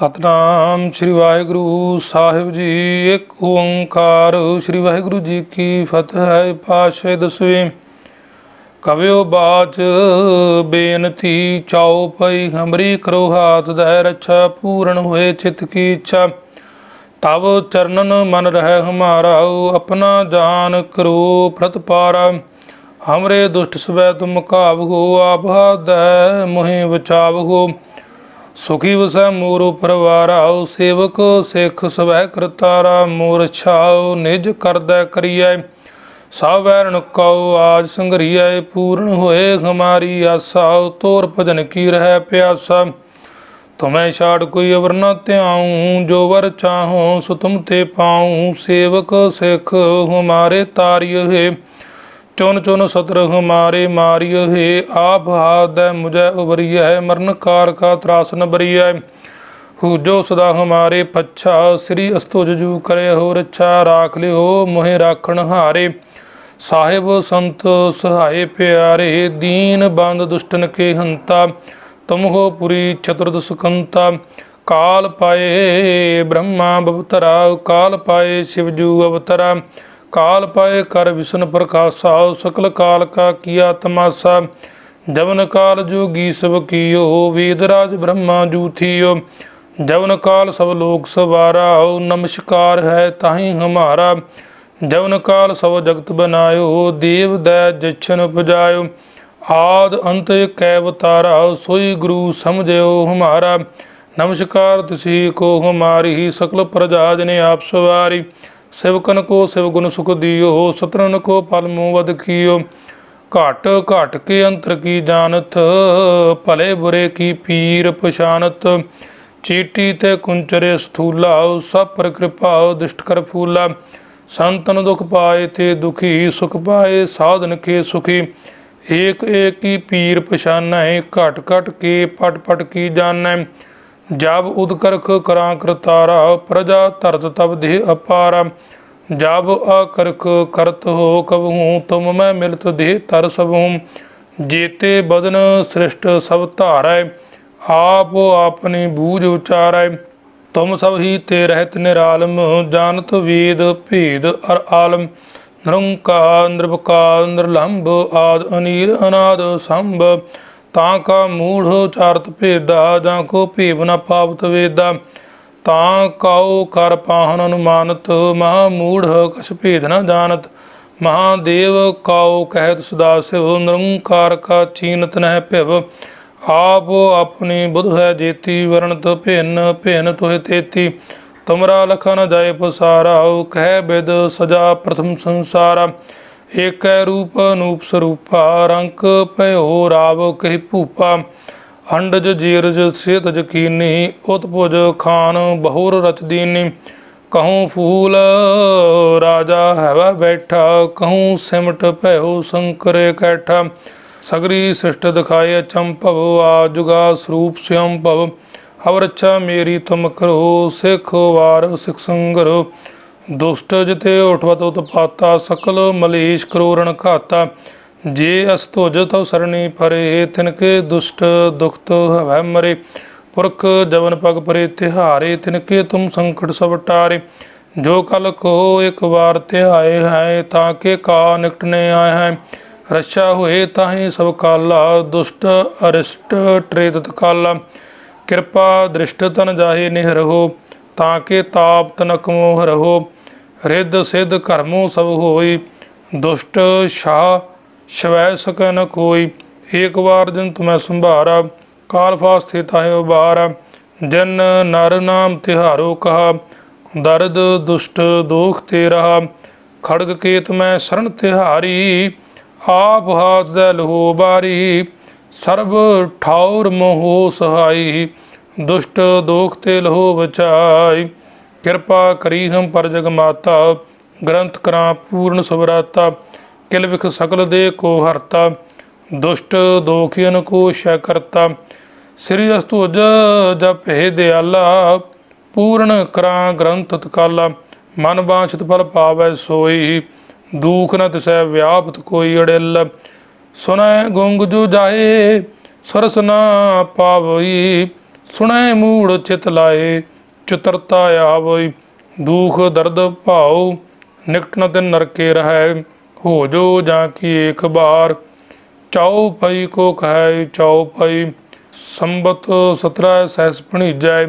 ਸਤਨਾਮ ਸ੍ਰੀ ਵਾਹਿਗੁਰੂ ਸਾਹਿਬ ਜੀ, ਇੱਕ ਓੰਕਾਰ ਸ੍ਰੀ ਵਾਹਿਗੁਰੂ ਜੀ ਕੀ ਫਤਿਹ ਪਾਸ਼ੇ ਦਸਵੇਂ। ਕਵਿਓ ਬਾਚ ਬੇਨਤੀ ਚਾਉ ਪਈ ਹਮਰੀ ਕਰੋ ਹਾਥ ਦੈ ਰੱਛਾ, ਪੂਰਨ ਹੋਏ ਚਿਤ ਕੀ ਇੱਛਾ। ਤਬ ਚਰਨਨ ਮਨ ਰਹਿ ਹਮਾਰਾ, ਆਪਣਾ ਜਾਨ ਕਰੋ ਪ੍ਰਤਪਾਰਾ। ਹਮਰੇ ਦੁਸ਼ਟ ਸਵੈ ਤੁਮ ਕਾਬ ਹੋ, ਆਪ ਹਾਦੈ ਮੋਹਿ ਬਚਾਵ ਹੋ। ਸੁਖੀ ਵਸੈ ਮੋਰ ਪਰਵਾਰਾ ਸੇਵਕ, ਸਿੱਖ ਸਵੈ ਕਰਤਾਰਾ ਮੋਰ ਛਾਉ ਨਿਜ ਕਰਦਾ ਕਰੀਐ। ਸਭ ਵੈਰਣ ਕਉ ਆਜ ਸੰਗਰੀਐ ਪੂਰਨ ਹੋਏ ਹਮਾਰੀ ਆਸਾ ਤੋਰ ਭਜਨ ਕੀ ਰਹਿ ਪਿਆਸਾ। ਤੁਮੈ ਛਾੜ ਕੋਈ ਅਵਰ ਨ ਧਿਆਉ, ਜੋ ਵਰ ਚਾਹੋ ਸੋ ਤੁਮ ਤੇ ਪਾਉ। ਸੇਵਕ, ਸਿੱਖ, ਹਮਾਰੇ ਤਾਰਿਯ ਹੈ ਚੁਨ ਚੁਨ ਸਤਰ ਹਮਾਰੇ ਮਾਰਿਯ ਹੈ ਆਪ ਹਾਦੈ ਮੁਝੈ ਉਬਰੀਐ ਮਰਨ ਕਾਰ ਕਾ ਤਰਾਸ ਬਰੀਐ ਹੂ ਸਦਾ ਹਮਾਰੇ ਪੱਛਾ, ਸ੍ਰੀ ਅਸਤੁਜ ਜੂ ਕਰੇ ਹੋ ਰੱਛਾ ਰਾਖ ਲਿਓ, ਮੋਹਿ ਰਾਖਣ ਹਾਰੇ। ਸਾਹਿਬ ਸੰਤ ਸਹਾਏ ਪਿਆਰੇ, ਦੀਨ ਬੰਦ ਦੁਸ਼ਟਨ ਕੇ ਹੰਤਾ, ਤੁਮ ਹੋ ਪੁਰੀ ਚਤੁਰਦ ਸੁਕੰਤਾ। ਕਾਲ ਪਾਏ ਬ੍ਰਹਮਾ ਬਵਤਰਾ, ਕਾਲ ਪਾਏ ਸ਼ਿਵਜੂ ਅਵਤਰਾ। ਕਾਲ ਪਾਏ ਕਰ ਵਿਸ਼ਨ ਪ੍ਰਕਾਸ਼ਾ ਸਕਲ ਕਾਲ ਕਾ ਕੀਆ ਤਮਾਸਾ। ਜਵਨ ਕਾਲ ਜੋਗੀ ਸਭ ਕੀਓ, ਵੇਦ ਰਾਜ ਬ੍ਰਹਮਾ ਜੂਥੀਓ। ਜਵਨ ਕਾਲ ਸਭ ਲੋਕ ਸਵਾਰਾ ਨਮਸਕਾਰ ਹੈ ਤਾਹੀ ਹਮਾਰਾ। ਜਵਨ ਕਾਲ ਸਭ ਜਗਤ ਬਨਾਇਓ, ਦੇਵ ਦੈ ਜਛਨ ਉਪਜਾਇਓ। ਆਦ ਅੰਤ ਕੈ ਅਵਤਾਰਾ, ਸੋਈ ਗੁਰੂ ਸਮਝਿਓ ਹਮਾਰਾ। ਨਮਸਕਾਰ ਤਿਸੀ ਕੋ ਹਮਾਰੀ, ਸਕਲ ਪ੍ਰਜਾਜ ਨੇ ਆਪ ਸਵਾਰੀ। ਸਿਵਕਨ ਕੋ, ਸਿਵ ਗੁਣ ਸੁਖ ਦਿਓ ਸਤਰਨ ਕੋ ਪਲ ਮੂਹ ਵਦ ਕੀਓ। ਘਟ ਘਟ ਕੇ ਅੰਤਰ ਕੀ ਜਾਣਤ, ਭਲੇ ਬੁਰੇ ਕੀ ਪੀਰ ਪਛਾਨਤ। ਚੀਟੀ ਤੇ ਕੁੰਚਰੇ ਸਥੂਲਾ, ਸਭ ਪਰ ਕਿਰਪਾ ਦਿਸ਼ਟ ਕਰ ਫੂਲਾ। ਸੰਤਨ ਦੁਖ ਪਾਏ ਤੇ ਦੁਖੀ, ਸੁਖ ਪਾਏ ਸਾਧਨ ਕੇ ਸੁਖੀ। ਏਕ ਏਕ ਕੀ ਪੀਰ ਪਛਾਨੈ, ਘਟ ਘਟ ਕੇ ਪਟ ਪਟ ਕੀ ਜਾਣੈ। ਜਬ ਉਦਕਰਖ ਕਰਾਂ ਕਰਤਾਰਾ, ਪ੍ਰਜਾ ਧਰਤ ਤਬ ਦੇਹ ਅਪਾਰਾ। ਜਬ ਆਕਰਖ ਕਰਤ ਹੋ ਕਬਹੂ, ਤੁਮ ਮੈਂ ਮਿਲਤ ਦੇਹ ਤਰ ਸਭੂ। ਜੀਤੇ ਬਦਨ ਸ੍ਰਿਸ਼ਟ ਸਭ ਧਾਰੈ, ਆਪ ਆਪਣੀ ਬੂਝ ਉਚਾਰੈ। ਤੁਮ ਸਭ ਹੀ ਤੇ ਰਹਿਤ ਨਿਰਾਲਮ, ਜਾਣਤ ਵੇਦ ਭੇਦ ਅਰ ਆਲਮ। ਨਿਰੰਕਾਰ ਨਿਰਭਕਾਰ ਨਿਰਲੰਭ ਆਦ ਅਨੀਲ ਅਨਾਦ ਸੰਭ। ਤਾਂ ਕਾ ਮੂੜ ਚਾਰਤ ਭੇਦਾ ਜਾਂ ਕੋ ਭੇਵ ਨ ਪਾਵਤ ਵੇਦਾ ਤਾਂ ਕਾਉ ਕਰ ਪਾਹਨ ਅਨੁਮਾਨਤ, ਮਹਾ ਮੂੜ ਕਛ ਭੇਦ ਨ ਜਾਣਤ। ਮਹਾਦੇਵ ਕਾਉ ਕਹਿਤ ਸਦਾ ਸਿਵ, ਨਿਰੰਕਾਰ ਕਾ ਚੀਨਤ ਨਹਿ ਭਿਵ। ਆਪ ਆਪਣੀ ਬੁਧ ਹੈ ਜੇਤੀ, ਵਰਣਤ ਭਿੰਨ ਭਿੰਨ ਤੋਹਿ ਤੇਤੀ। ਤੁਮਰਾ ਲਖਨ ਜਾਏ ਪਸਾਰਾ ਕਹਿ ਬਿਦ ਸਜਾ ਪ੍ਰਥਮ ਸੰਸਾਰਾ। ਏਕੈ ਰੂਪ ਅਨੂਪ ਸਰੂਪਾ, ਰੰਕ ਭਇਓ ਰਾਵ ਕਹਿ ਭੂਪਾ, ਅੰਡਜ ਜੀਰਜ ਸੇਤ ਜਕੀਨੀ ਉਤਪੁਜ ਖਾਨ ਬਹੁਰ ਰਚ ਦੀਨੀ ਕਹੂੰ ਫੂਲ ਰਾਜਾ ਹੈਵਾ ਬੈਠਾ, ਕਹੂੰ ਸਿਮਟ ਭਇਓ ਸੰਕਰੇ ਕੈਠਾ। ਸਗਰੀ ਸ੍ਰਿਸ਼ਟ ਦਿਖਾਏ ਚੰਪਵ ਆ ਜੁਗਾ ਸਰੂਪ ਸਿਅੰ ਭਵ ਅਵਰ ਮੇਰੀ ਤੁਮ ਕਰੋ, ਸਿਖ ਵਾਰ ਸਿਖ ਸੰਗਰੋ। ਦੁਸ਼ਟ ਜਿਤੇ ਉਠਵਤ ਉਤਪਾਤਾ ਸਕਲ ਮਲੇਸ਼ ਕਰੋਰਣ ਘਾਤਾ। ਜੇ ਅਸ ਤੁਜ ਤਉ ਸਰਣੀ ਪਰੇ ਤਿਨਕੇ ਦੁਸ਼ਟ ਦੁਖਤ ਹਵੈ ਮਰੇ। ਪੁਰਖ ਜਵਨ ਪਗ ਪਰੇ, ਤਿਹਾਰੇ ਤਿਨਕੇ ਤੁਮ ਸੰਕਟ ਸਭ ਟਾਰੇ। ਜੋ ਕਲ ਕੋ ਇੱਕ ਵਾਰ ਧਿਆਏ ਹੈ, ਤਾਂ ਕੇ ਕਾ ਨਿਕਟ ਨੇ ਆਏ ਹੈ। ਰਛਾ ਹੋਏ ਤਾਹੀ ਸਭ ਕਾਲਾ, ਦੁਸ਼ਟ ਅਰਿਸ਼ਟ ਟ੍ਰੇਤ ਕਾਲਾ ਕਿਰਪਾ ਦ੍ਰਿਸ਼ਟ ਤਨ ਜਾਹੇ ਨਿਹਰਹੋ, ਤਾਂ ਕੇ ਤਾਪ ਤਨਕ ਮੋਹ ਰਹੋ। ਰਿੱਧ ਸਿੱਧ ਕਰਮੋ ਸਭ ਹੋਈ, ਦੁਸ਼ਟ ਸ਼ਾ ਸ਼ਵੈ ਸਕੈ ਨ ਕੋਈ। ਏਕ ਵਾਰ ਦਿਨ ਤੁਮੈ ਸੰਭਾਰਾ, ਕਾਲ ਫਾਸਤੇ ਤਾਹੇ ਉਬਾਰ। ਜਨ ਨਰ ਨਾਮ ਤਿਹਾਰੋ ਕਹਾ, ਦਰਦ ਦੁਸ਼ਟ ਦੋਖ ਤੇ ਰਹਾ। ਖੜਗ ਕੇਤ ਮੈਂ ਸ਼ਰਨ ਤਿਹਾਰੀ, ਆਪ ਹਾਥ ਦੇ ਲਹੋ ਬਾਰੀ। ਸਰਬ ਠਾਉਰ ਮੋਹ ਸਹਾਈ, ਦੁਸ਼ਟ ਦੋਖ ਤੇ ਲਹੋ ਬਚਾਈ। ਕਿਰਪਾ ਕਰੀ ਹਮ ਪਰ ਜਗ ਮਾਤਾ, ਗ੍ਰੰਥ ਕਰਾਂ ਪੂਰਨ ਸੁਭਰਾਤਾ ਕਿਲ ਵਿਖ ਸਕਲ ਦੇ ਕੋ ਹਰਤਾ, ਦੁਸ਼ਟ ਦੋਖੀਨ ਕੋ ਸ਼ੈ ਕਰਤਾ, ਸ੍ਰੀ ਅਸਤੁਜ ਜਪੇ ਦਿਆਲਾ, ਪੂਰਨ ਕਰਾਂ ਗ੍ਰੰਥ ਤਕਾਲਾ ਮਨ ਬਾਛਤ ਫਲ ਪਾਵੈ ਸੋਈ, ਦੂਖ ਨ ਤਿਸੈ ਵਿਆਪਤ ਕੋਈ ਅੜਿਲ ਸੁਨੈ ਗੁੰਗ ਜੋ ਜਾਏ, ਸਰਸ ਨਾ ਪਾਵਈ, ਸੁਣੈ ਮੂੜ ਚਿਤ ਲਾਏ ਚਤਰਤਾ ਆਵਈ, ਦੁਖ ਦਰਦ ਭਾਉ, ਨਿਕਟ ਨ ਤਿਨ ਨਰਕੇ ਰਹੈ, ਹੋ ਜੋ ਜਾਂ ਕੀ ਏਕ ਬਾਰ। ਚਾਉ ਪਈ ਕੋ ਕਹੈ, ਚਾਉ ਪਈ ਸੰਬਤ 17 ਸੈਸ ਭਣੀਜੈ,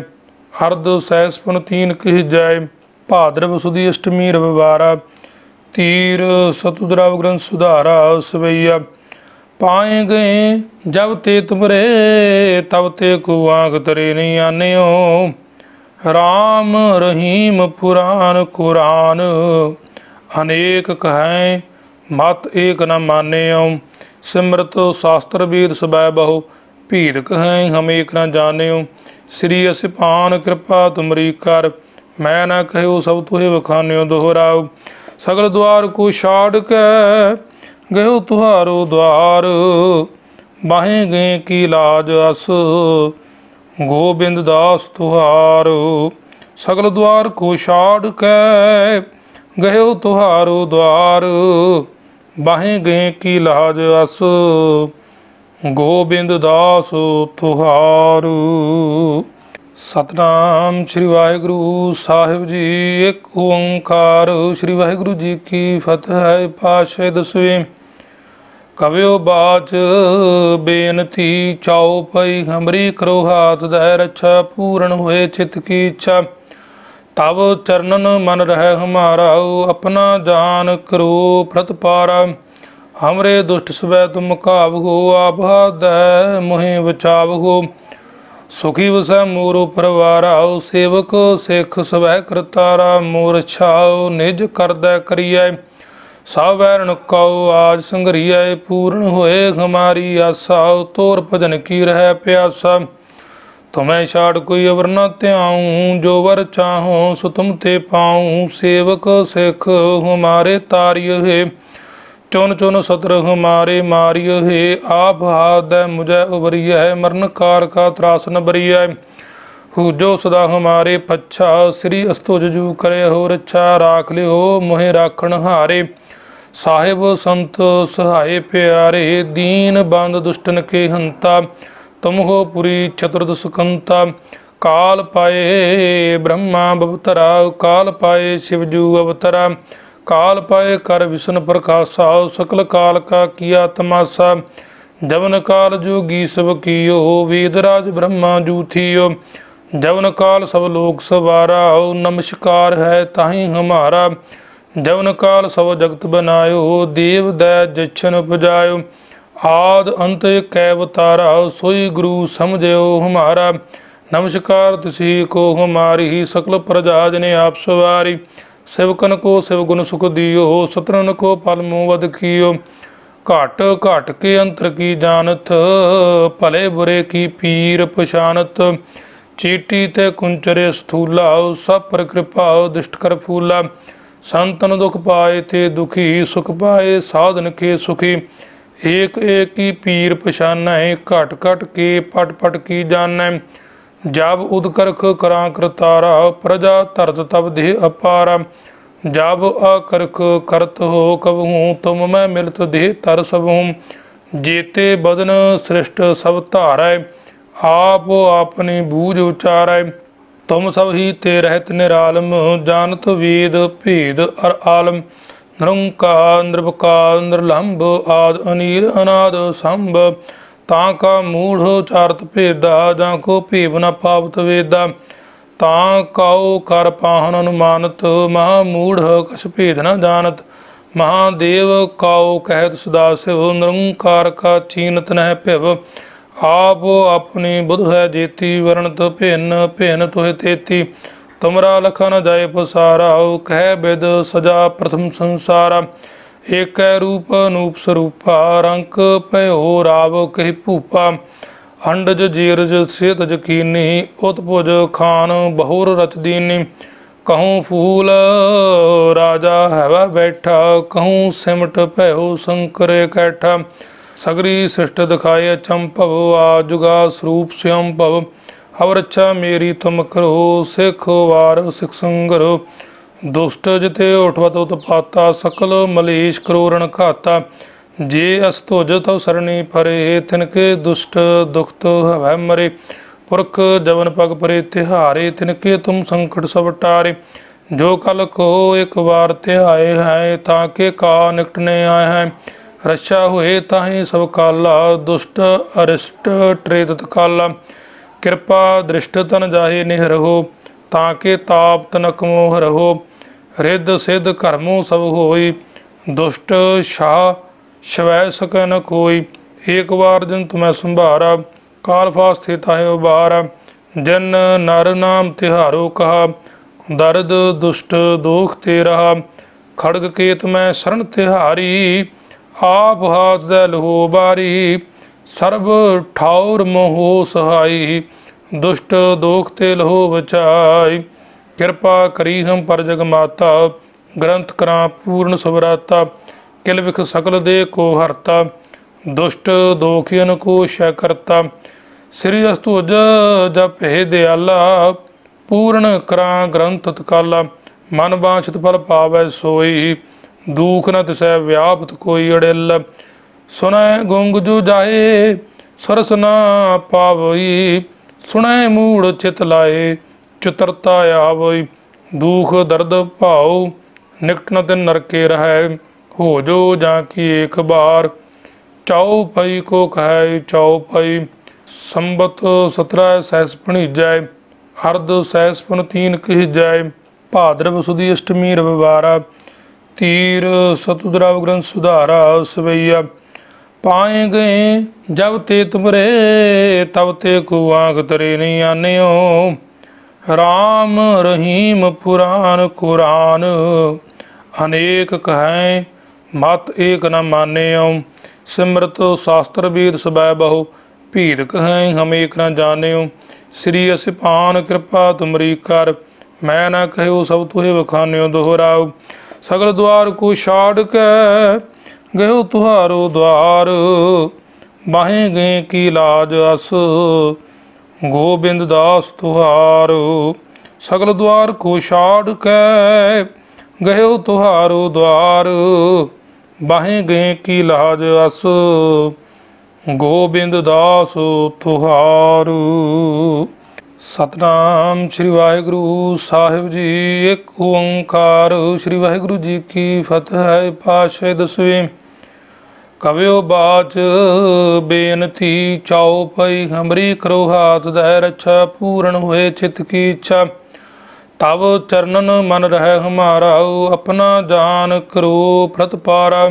ਹਰਦ ਸੈਸ ਪਨ ਤੀਨ ਕਹਿਜੈ। ਭਾਦਰਵ ਸੁਦੀ ਅਸ਼ਟਮੀ ਰਵਿਵਾਰਾ, ਤੀਰ ਸਤੁਦਰਵ ਗ੍ਰੰਥ ਸੁਧਾਰਾ ਸਵਈਆ। ਪਾਏ ਗਏ ਜਬ ਤੇ ਤੁਮਰੇ, ਤਬ ਤੇ ਕੋ ਆਂਖ ਤਰੇ ਨਹੀਂ ਆਨਿਓ। ਰਾਮ ਰਹੀਮ ਪੁਰਾਨ ਕੁਰਾਨ। ਅਨੇਕ ਕਹੈ, ਮਤ ਏਕ ਨ ਮਾਨਿਓ। ਸਿਮਰਤ ਸ਼ਾਸਤਰ ਵੇਦ ਸਬੈ ਬਹੁ ਭੀਰ ਕਹੈ ਹਮ ਏਕ ਨ ਜਾਣਿਓ। ਸ੍ਰੀ ਅਸਿਪਾਨ ਕਿਰਪਾ ਤੁਮਰੀ ਕਰ, ਮੈਂ ਨਾ ਕਹਿਓ ਸਭ ਤੁਹੇ ਵਖਾਨਿਓ ਦੁਹਰਾਓ। ਸਗਲ ਦੁਆਰ ਕੋ ਛਾੜ ਕੇ ਗਇਓ ਤੁਹਾਰੋ ਦੁਆਰ। ਬਾਹੇ ਗਏ ਕੀ ਲਾਜ ਅਸ ਗੋਬਿੰਦ ਦਾਸ ਤੁਹਾਰੋ, ਸਗਲ ਦੁਆਰ ਕੋ ਛਾੜ ਕੇ ਗਇਓ ਤੁਹਾਰੋ ਦਵਾਰ, ਬਾਹੇ ਗਏ ਕੀ ਲਾਜ ਅਸ, ਗੋਬਿੰਦ ਦਾਸ ਤੁਹਾਰੂ। ਸਤਨਾਮ ਸ੍ਰੀ ਵਾਹਿਗੁਰੂ ਸਾਹਿਬ ਜੀ, ਇੱਕ ਓੰਕਾਰ, ਸ੍ਰੀ ਵਾਹਿਗੁਰੂ ਜੀ ਕੀ ਫਤਿਹ ਪਾਸ਼ੇ ਦਸਵੇਂ ਕਵਿਓ ਬਾਚ, ਬੇਨਤੀ ਚਾਉ ਪਈ ਹਮਰੀ ਕਰੋ ਹਾਥ ਦਹਿ ਰੱਛਾ, ਪੂਰਨ ਹੋਏ ਚਿਤ ਕੀ ਇੱਛਾ। ਤਬ ਚਰਨਨ ਮਨ ਰਹਿ ਹਮਾਰਾ, ਆਪਣਾ ਜਾਨ ਕਰੋ ਪ੍ਰਤਪਾਰਾ। ਹਮਰੇ ਦੁਸ਼ਟ ਸਵੈ ਤੁਮ ਕਾਵਗੋ ਆਭਾਦੈ ਮੋਹਿ ਬਚਾਵਗੋ ਸੁਖੀ ਵਸੈ ਮੋਰੋ ਪਰਵਾਰਾ, ਸੇਵਕ ਸਿੱਖ ਸਵੈ ਕਰਤਾਰਾ। ਮੋਰ ਛਾਉ ਨਿਜ ਕਰਦੈ ਕਰੀਐ। ਸਾਵੈਰਣ ਕਉ ਆਜ ਸੰਗਰੀਐ ਪੂਰਨ ਹੋਏ ਹਮਾਰੀ ਆਸਾ ਤੋਰ ਭਜਨ ਕੀ ਰਹਿ ਪਿਆਸਾ। ਤੁਮੈ ਛਾੜ ਕੋਈ ਅਵਰ ਨ ਧਿਆਉ, ਜੋ ਵਰ ਚਾਹੋ ਸੋ ਤੁਮ ਤੇ ਪਾਉ। ਸੇਵਕ ਸਿੱਖ ਹਮਾਰੇ ਤਾਰਿਯ ਹੈ ਚੁਨ ਚੁਨ ਸਤਰ ਹਮਾਰੇ ਮਾਰਿਯ ਹੈ ਆਪ ਹਾਦੈ ਮੁਝੈ ਉਬਰੀਐ ਮਰਨ ਕਾਰ ਕਾ ਤਰਾਸ ਨ ਬਰੀਐ ਹੂ ਜੋ ਸਦਾ ਹਮਾਰੇ ਪੱਛਾ, ਸ੍ਰੀ ਅਸਤੋ ਜਜੂ ਕਰੇ ਹੋ ਰੱਛਾ ਰਾਖ ਲਿਓ ਮੋਹਿ ਰਾਖਣ ਹਾਰੇ। ਸਾਹਿਬ ਸੰਤ ਸਹਾਏ ਪਿਆਰੇ, ਦੀਨ ਬੰਦ ਦੁਸ਼ਟਨ ਕੇ ਹੰਤਾ ਤੁਮ ਹੋ ਪੁਰੀ ਚਤੁਰਦ ਸੁਕੰਤਾ। ਕਾਲ ਪਾਏ ਬ੍ਰਹਮਾ ਬਵਤਰਾ, ਕਾਲ ਪਾਏ ਸ਼ਿਵਜੂ ਅਵਤਰਾ। ਕਾਲ ਪਾਏ ਕਰ ਵਿਸ਼ਨ ਪ੍ਰਕਾਸ਼ਾ, ਸਕਲ ਕਾਲ ਕਾ ਕੀਆ ਤਮਾਸਾ। ਜਵਨ ਕਾਲ ਜੋਗੀ ਸਭ ਕੀਓ, ਵੇਦ ਰਾਜ ਬ੍ਰਹਮਾ ਜੂਥੀਓ ਜਵਨ ਕਾਲ ਸਭ ਲੋਕ ਸਵਾਰਾ, ਨਮਸਕਾਰ ਹੈ ਤਾਹੀ ਹਮਾਰਾ। ਜਵਨ ਕਾਲ ਸਭ ਜਗਤ ਬਨਾਇਓ, ਦੇਵ ਦੈ ਜਛਨ ਉਪਜਾਇਓ। ਆਦ ਅੰਤ ਕੈ ਅਵਤਾਰਾ, ਸੋਈ ਗੁਰੂ ਸਮਝਿਓ ਹਮਾਰਾ। ਨਮਸਕਾਰ ਤਿਸੀ ਕੋ ਹਮਾਰੀ, ਸਕਲ ਪ੍ਰਜਾ ਜਨੇ ਆਪ ਸਵਾਰੀ। ਸਿਵਕਨ ਕੋ ਸਿਵ ਗੁਣ ਸੁਖ ਦਿਓ ਸਤਰਨ ਕੋ ਪਲ ਮੂਹ ਵਦ ਕੀਓ। ਘਟ ਘਟ ਕੇ ਅੰਤਰ ਕੀ ਜਾਣਤ, ਭਲੇ ਬੁਰੇ ਕੀ ਪੀਰ ਪਛਾਨਤ। ਚੀਟੀ ਤੇ ਕੁੰਚਰੇ ਸਥੂਲਾ, ਸਭ ਪਰ ਕਿਰਪਾ ਦੁਸ਼ਟ ਕਰ ਫੂਲਾ। ਸੰਤਨ ਦੁਖ ਪਾਏ ਤੇ ਦੁਖੀ ਸੁਖ ਪਾਏ, ਸਾਧਨ ਕੇ ਸੁਖੀ। ਏਕ ਏਕ ਕੀ ਪੀਰ ਪਛਾਨੈ, ਘਟ ਘਟ ਕੇ ਪਟ ਪਟ ਕੀ ਜਾਣੈ। ਜਬ ਉਦਕਰਖ ਕਰਾਂ ਕਰਤਾਰਾ, ਪ੍ਰਜਾ ਧਰਤ ਤਬ ਦੇਹ ਅਪਾਰਾ। ਜਬ ਅਕਰਖ ਕਰਤ ਹੋ ਕਬਹੂ, ਤੁਮ ਮੈਂ ਮਿਲਤ ਦੇਹ ਤਰ ਸਭੂ। ਜੇਤੇ ਬਦਨ ਸ੍ਰਿਸ਼ਟ ਸਭ ਧਾਰੈ, ਆਪ ਆਪਣੀ ਬੂਝ ਉਚਾਰੈ। ਤੁਮ ਸਭ ਹੀ ਤੇ ਰਹਿਤ ਨਿਰਾਲਮ, ਜਾਣਤ ਵੇਦ ਭੇਦ ਅਰ ਆਲਮ। ਨਿਰੰਕਾਰ ਨਿਰਭਕਾਰ ਨਿਰਲੰਭ ਆਦ ਅਨੀਰ ਅਨਾਦ ਸੰਭ। ਤਾਂ ਕਾ ਮੂੜ ਚਾਰਤ ਭੇਦਾ, ਜਾਂ ਕੋ ਭੇਵ ਨ ਪਾਵਤ ਵੇਦਾ। ਤਾਂ ਕਾਉ ਕਰ ਪਾਹਨ ਅਨੁਮਾਨਤ, ਮਹਾ ਮੂੜ ਕਛ ਭੇਦ ਨ ਜਾਣਤ। ਮਹਾਦੇਵ ਕਾਉ ਕਹਿਤ ਸਦਾ ਸਿਵ, ਨਿਰੰਕਾਰ ਕਾ ਚੀਨਤ ਨਹਿ ਭਿਵ। ਆਪ ਆਪਣੀ ਬੁਧ ਹੈ ਜੇਤੀ ਵਰਣਤ ਭਿੰਨ ਭਿੰਨ ਤੋਹਿ ਤੇਤੀ। ਤੁਮਰਾ ਲਖਨ ਜਾਏ ਪਸਾਰਾ ਕਹਿ ਬਿਦ ਸਜਾ ਪ੍ਰਥਮ ਸੰਸਾਰਾ। ਏਕੈ ਰੂਪ ਅਨੂਪ ਸਰੂਪਾ, ਰੰਕ ਭਇਓ ਰਾਵ ਕਹਿ ਭੂਪਾ। ਅੰਡਜ ਜੀਰਜ ਸੇਤ ਜਕੀਨੀ ਉਤਪੁਜ ਖਾਨ ਬਹੁਰ ਰਚ ਦੀਨੀ। ਕਹੂੰ ਫੂਲ ਰਾਜਾ ਹੈਵਾ ਬੈਠਾ, ਕਹੂੰ ਸਿਮਟ ਭਇਓ ਸੰਕਰੇ ਕੈਠਾ। ਸਗਰੀ ਸ੍ਰਿਸ਼ਟ ਦਿਖਾਏ ਚੰਪਵ ਆ ਜੁਗਾ ਸਰੂਪ ਸਿਉਮ ਭਵ। ਹਵ ਰੱਛਾ ਮੇਰੀ ਤੁਮ ਕਰੋ ਸਿਖ ਵਾਰ ਸਿਖ ਸੰਗਰੋ। ਦੁਸ਼ਟ ਜਿਤੇ ਉਠਵਤ ਉਤਪਾਤਾ, ਸਕਲ ਮਲੇਸ਼ ਕਰੋਰਣ ਘਾਤਾ। ਜੇ ਅਸ ਤੁਜ ਤਉ ਸਰਣੀ ਪਰੇ ਤਿਨਕੇ ਦੁਸ਼ਟ ਦੁਖਤ ਹਵੈ ਮਰੇ। ਪੁਰਖ ਜਵਨ ਪਗ ਪਰੇ, ਤਿਹਾਰੇ ਤਿਨਕੇ ਤੁਮ ਸੰਕਟ ਸਭ ਟਾਰੇ। ਜੋ ਕਲ ਕੋ ਇੱਕ ਵਾਰ ਤਿਹਾਏ ਹੈ, ਤਾਂ ਕੇ ਕਾ ਨਿਕਟ ਨੇ ਆਏ ਹੈ। ਰਛਾ ਹੋਏ ਤਾਹੀ ਸਭ ਕਾਲਾ, ਦੁਸ਼ਟ ਅਰਿਸ਼ਟ ਤ੍ਰੇਦਤ ਕਾਲਾ ਕਿਰਪਾ ਦ੍ਰਿਸ਼ਟ ਤਨ ਜਾਹੇ ਨਿਹ ਰਹੋ, ਤਾਂ ਕੇ ਤਾਪ ਤਨਕ ਮੋਹ ਰਹੋ। ਰਿੱਧ ਸਿੱਧ ਕਰਮੋ ਸਭ ਹੋਈ, ਦੁਸ਼ਟ ਸ਼ਾ ਸ਼ਵੈ ਸਕੈ ਨ ਕੋਈ। ਏਕ ਵਾਰ ਜਨ ਤੁਮੈ ਸੰਭਾਰਾ, ਕਾਲ ਫਾਸਤੇ ਤਾਹੇ ਉਬਾਰਾ। ਜਨ ਨਰ ਨਾਮ ਤਿਹਾਰੋ ਕਹਾ, ਦਰਦ ਦੁਸ਼ਟ ਦੋਖ ਤੇ ਰਹਾ। ਖੜਗ ਕੇਤ ਮੈਂ ਸ਼ਰਨ ਤਿਹਾਰੀ ਆਪ ਹਾਥ ਦੇ ਲਹੋ ਬਾਰੀ, ਸਰਬ ਠਾਉਰ ਮੋਹ ਸਹਾਈ, ਦੁਸ਼ਟ ਦੋਖ ਤੇ ਲਹੋ ਬਚਾਈ। ਕਿਰਪਾ ਕਰੀ ਹਮ ਪਰ ਜਗ ਮਾਤਾ, ਗ੍ਰੰਥ ਕਰਾਂ ਪੂਰਨ ਸਵਰਾਤਾ, ਕਿਲ ਵਿਖ ਸਕਲ ਦੇ ਕੋ ਹਰਤਾ, ਦੁਸ਼ਟ ਦੋਖੀਨ ਕੋ ਸ਼ੈ ਕਰਤਾ। ਸ੍ਰੀ ਅਸਤੁਜ ਜਪੇ ਦਿਆਲਾ, ਪੂਰਨ ਕਰਾਂ ਗ੍ਰੰਥ ਤਕਾਲਾ ਮਨ ਬਾਛਤ ਫਲ ਪਾਵੈ ਸੋਈ। ਦੂਖ ਨ ਤਿਸੈ ਵਿਆਪਤ ਕੋਈ ਅੜਿਲ। ਸੁਣੈ ਗੁੰਗ ਜੁ ਜਾਏ, ਸਰਸ ਨਾ ਪਾਵਈ। ਸੁਣੈ ਮੂੜ ਚਿਤ ਲਾਏ, ਚਤਰਤਾ ਆਵਈ। ਦੁਖ ਦਰਦ ਭਾਉ, ਨਿਕਟ ਨ ਤਿਨ ਨਰਕੇ ਰਹੈ। ਹੋ ਜੋ ਜਾਂ ਕੀ ਏਕ ਬਾਰ। ਚਾਉ ਪਈ ਕੋ ਕਹੈ, ਚਾਉ ਪਈ ਸੰਬਤ 17 ਸਹਿਸ ਭਣੀਜੈ। ਅਰਧ ਸਹਿਸ ਪੁਨ ਤੀਨ ਕਹਿ ਜਾਏ। ਭਾਦਰਵ ਸੁਦੀ ਅਸ਼ਟਮੀ ਰਵਿਵਾਰਾ। ਤੀਰ ਸਤੁਦਰਵ ਗ੍ਰੰਥ ਸੁਧਾਰਾ, ਸਵਈਆ ਪਾਏ ਗਏ, ਜਬ ਤੇ ਤੁਮਰੇ, ਤਬ ਤੇ ਕੋ ਆਂਖ ਤਰੇ ਨਹੀਂ ਆਨਿਓ। ਰਾਮ ਰਹੀਮ ਪੁਰਾਨ ਕੁਰਾਨ, ਅਨੇਕ ਕਹੈ, ਮਤ ਏਕ ਨ ਮਾਨਿਓ। ਸਿਮਰਤ ਸ਼ਾਸਤਰ ਵੀਰ ਸਬੈ ਬਹੁ ਭੀਰ ਕਹੈ, ਹਮ ਏਕ ਨ ਜਾਣਿਓ। ਸ੍ਰੀ ਅਸਿਪਾਨ ਕਿਰਪਾ ਤੁਮਰੀ ਕਰ, ਮੈਂ ਨਾ ਕਹਿਓ ਸਭ ਤੁਹੇ ਵਖਾਨਿਓ ਦੁਹਰਾਓ। ਸਗਲ ਦੁਆਰ ਕੋ ਛਾੜ ਕੇ ਗਇਓ ਤੁਹਾਰੋ ਦੁਆਰ। ਬਾਹੇ ਗਏ ਕੀ ਲਾਜ ਅਸ, ਗੋਬਿੰਦ ਦਾਸ ਤੁਹਾਰ। ਸਗਲ ਦੁਆਰ ਕੋ ਛਾੜ ਕੇ ਗਇਓ ਤੁਹਾਰੋ ਦੁਆਰ। ਬਾਹੇ ਗਏ ਕੀ ਲਾਜ ਅਸ, ਗੋਬਿੰਦ ਦਾਸ ਤੁਹਾਰੂ। ਸਤਨਾਮ ਸ੍ਰੀ ਵਾਹਿਗੁਰੂ ਸਾਹਿਬ ਜੀ, ਇੱਕ ਓੰਕਾਰ ਸ੍ਰੀ ਵਾਹਿਗੁਰੂ ਜੀ ਕੀ ਫਤਿਹ। ਪਾਸ਼ੇ ਦਸਵੇਂ, ਕਵਿਓ ਬਾਚ, ਬੇਨਤੀ ਚਾਉ ਪਈ ਹਮਰੀ ਕਰੋ ਹਾਥ ਦੈ ਰੱਛਾ, ਪੂਰਨ ਹੋਏ ਚਿਤ ਕੀ ਇੱਛਾ। ਤਬ ਚਰਨਨ ਮਨ ਰਹਿ ਹਮਾਰਾ, ਆਪਣਾ ਜਾਨ ਕਰੋ ਪ੍ਰਤਪਾਰਾ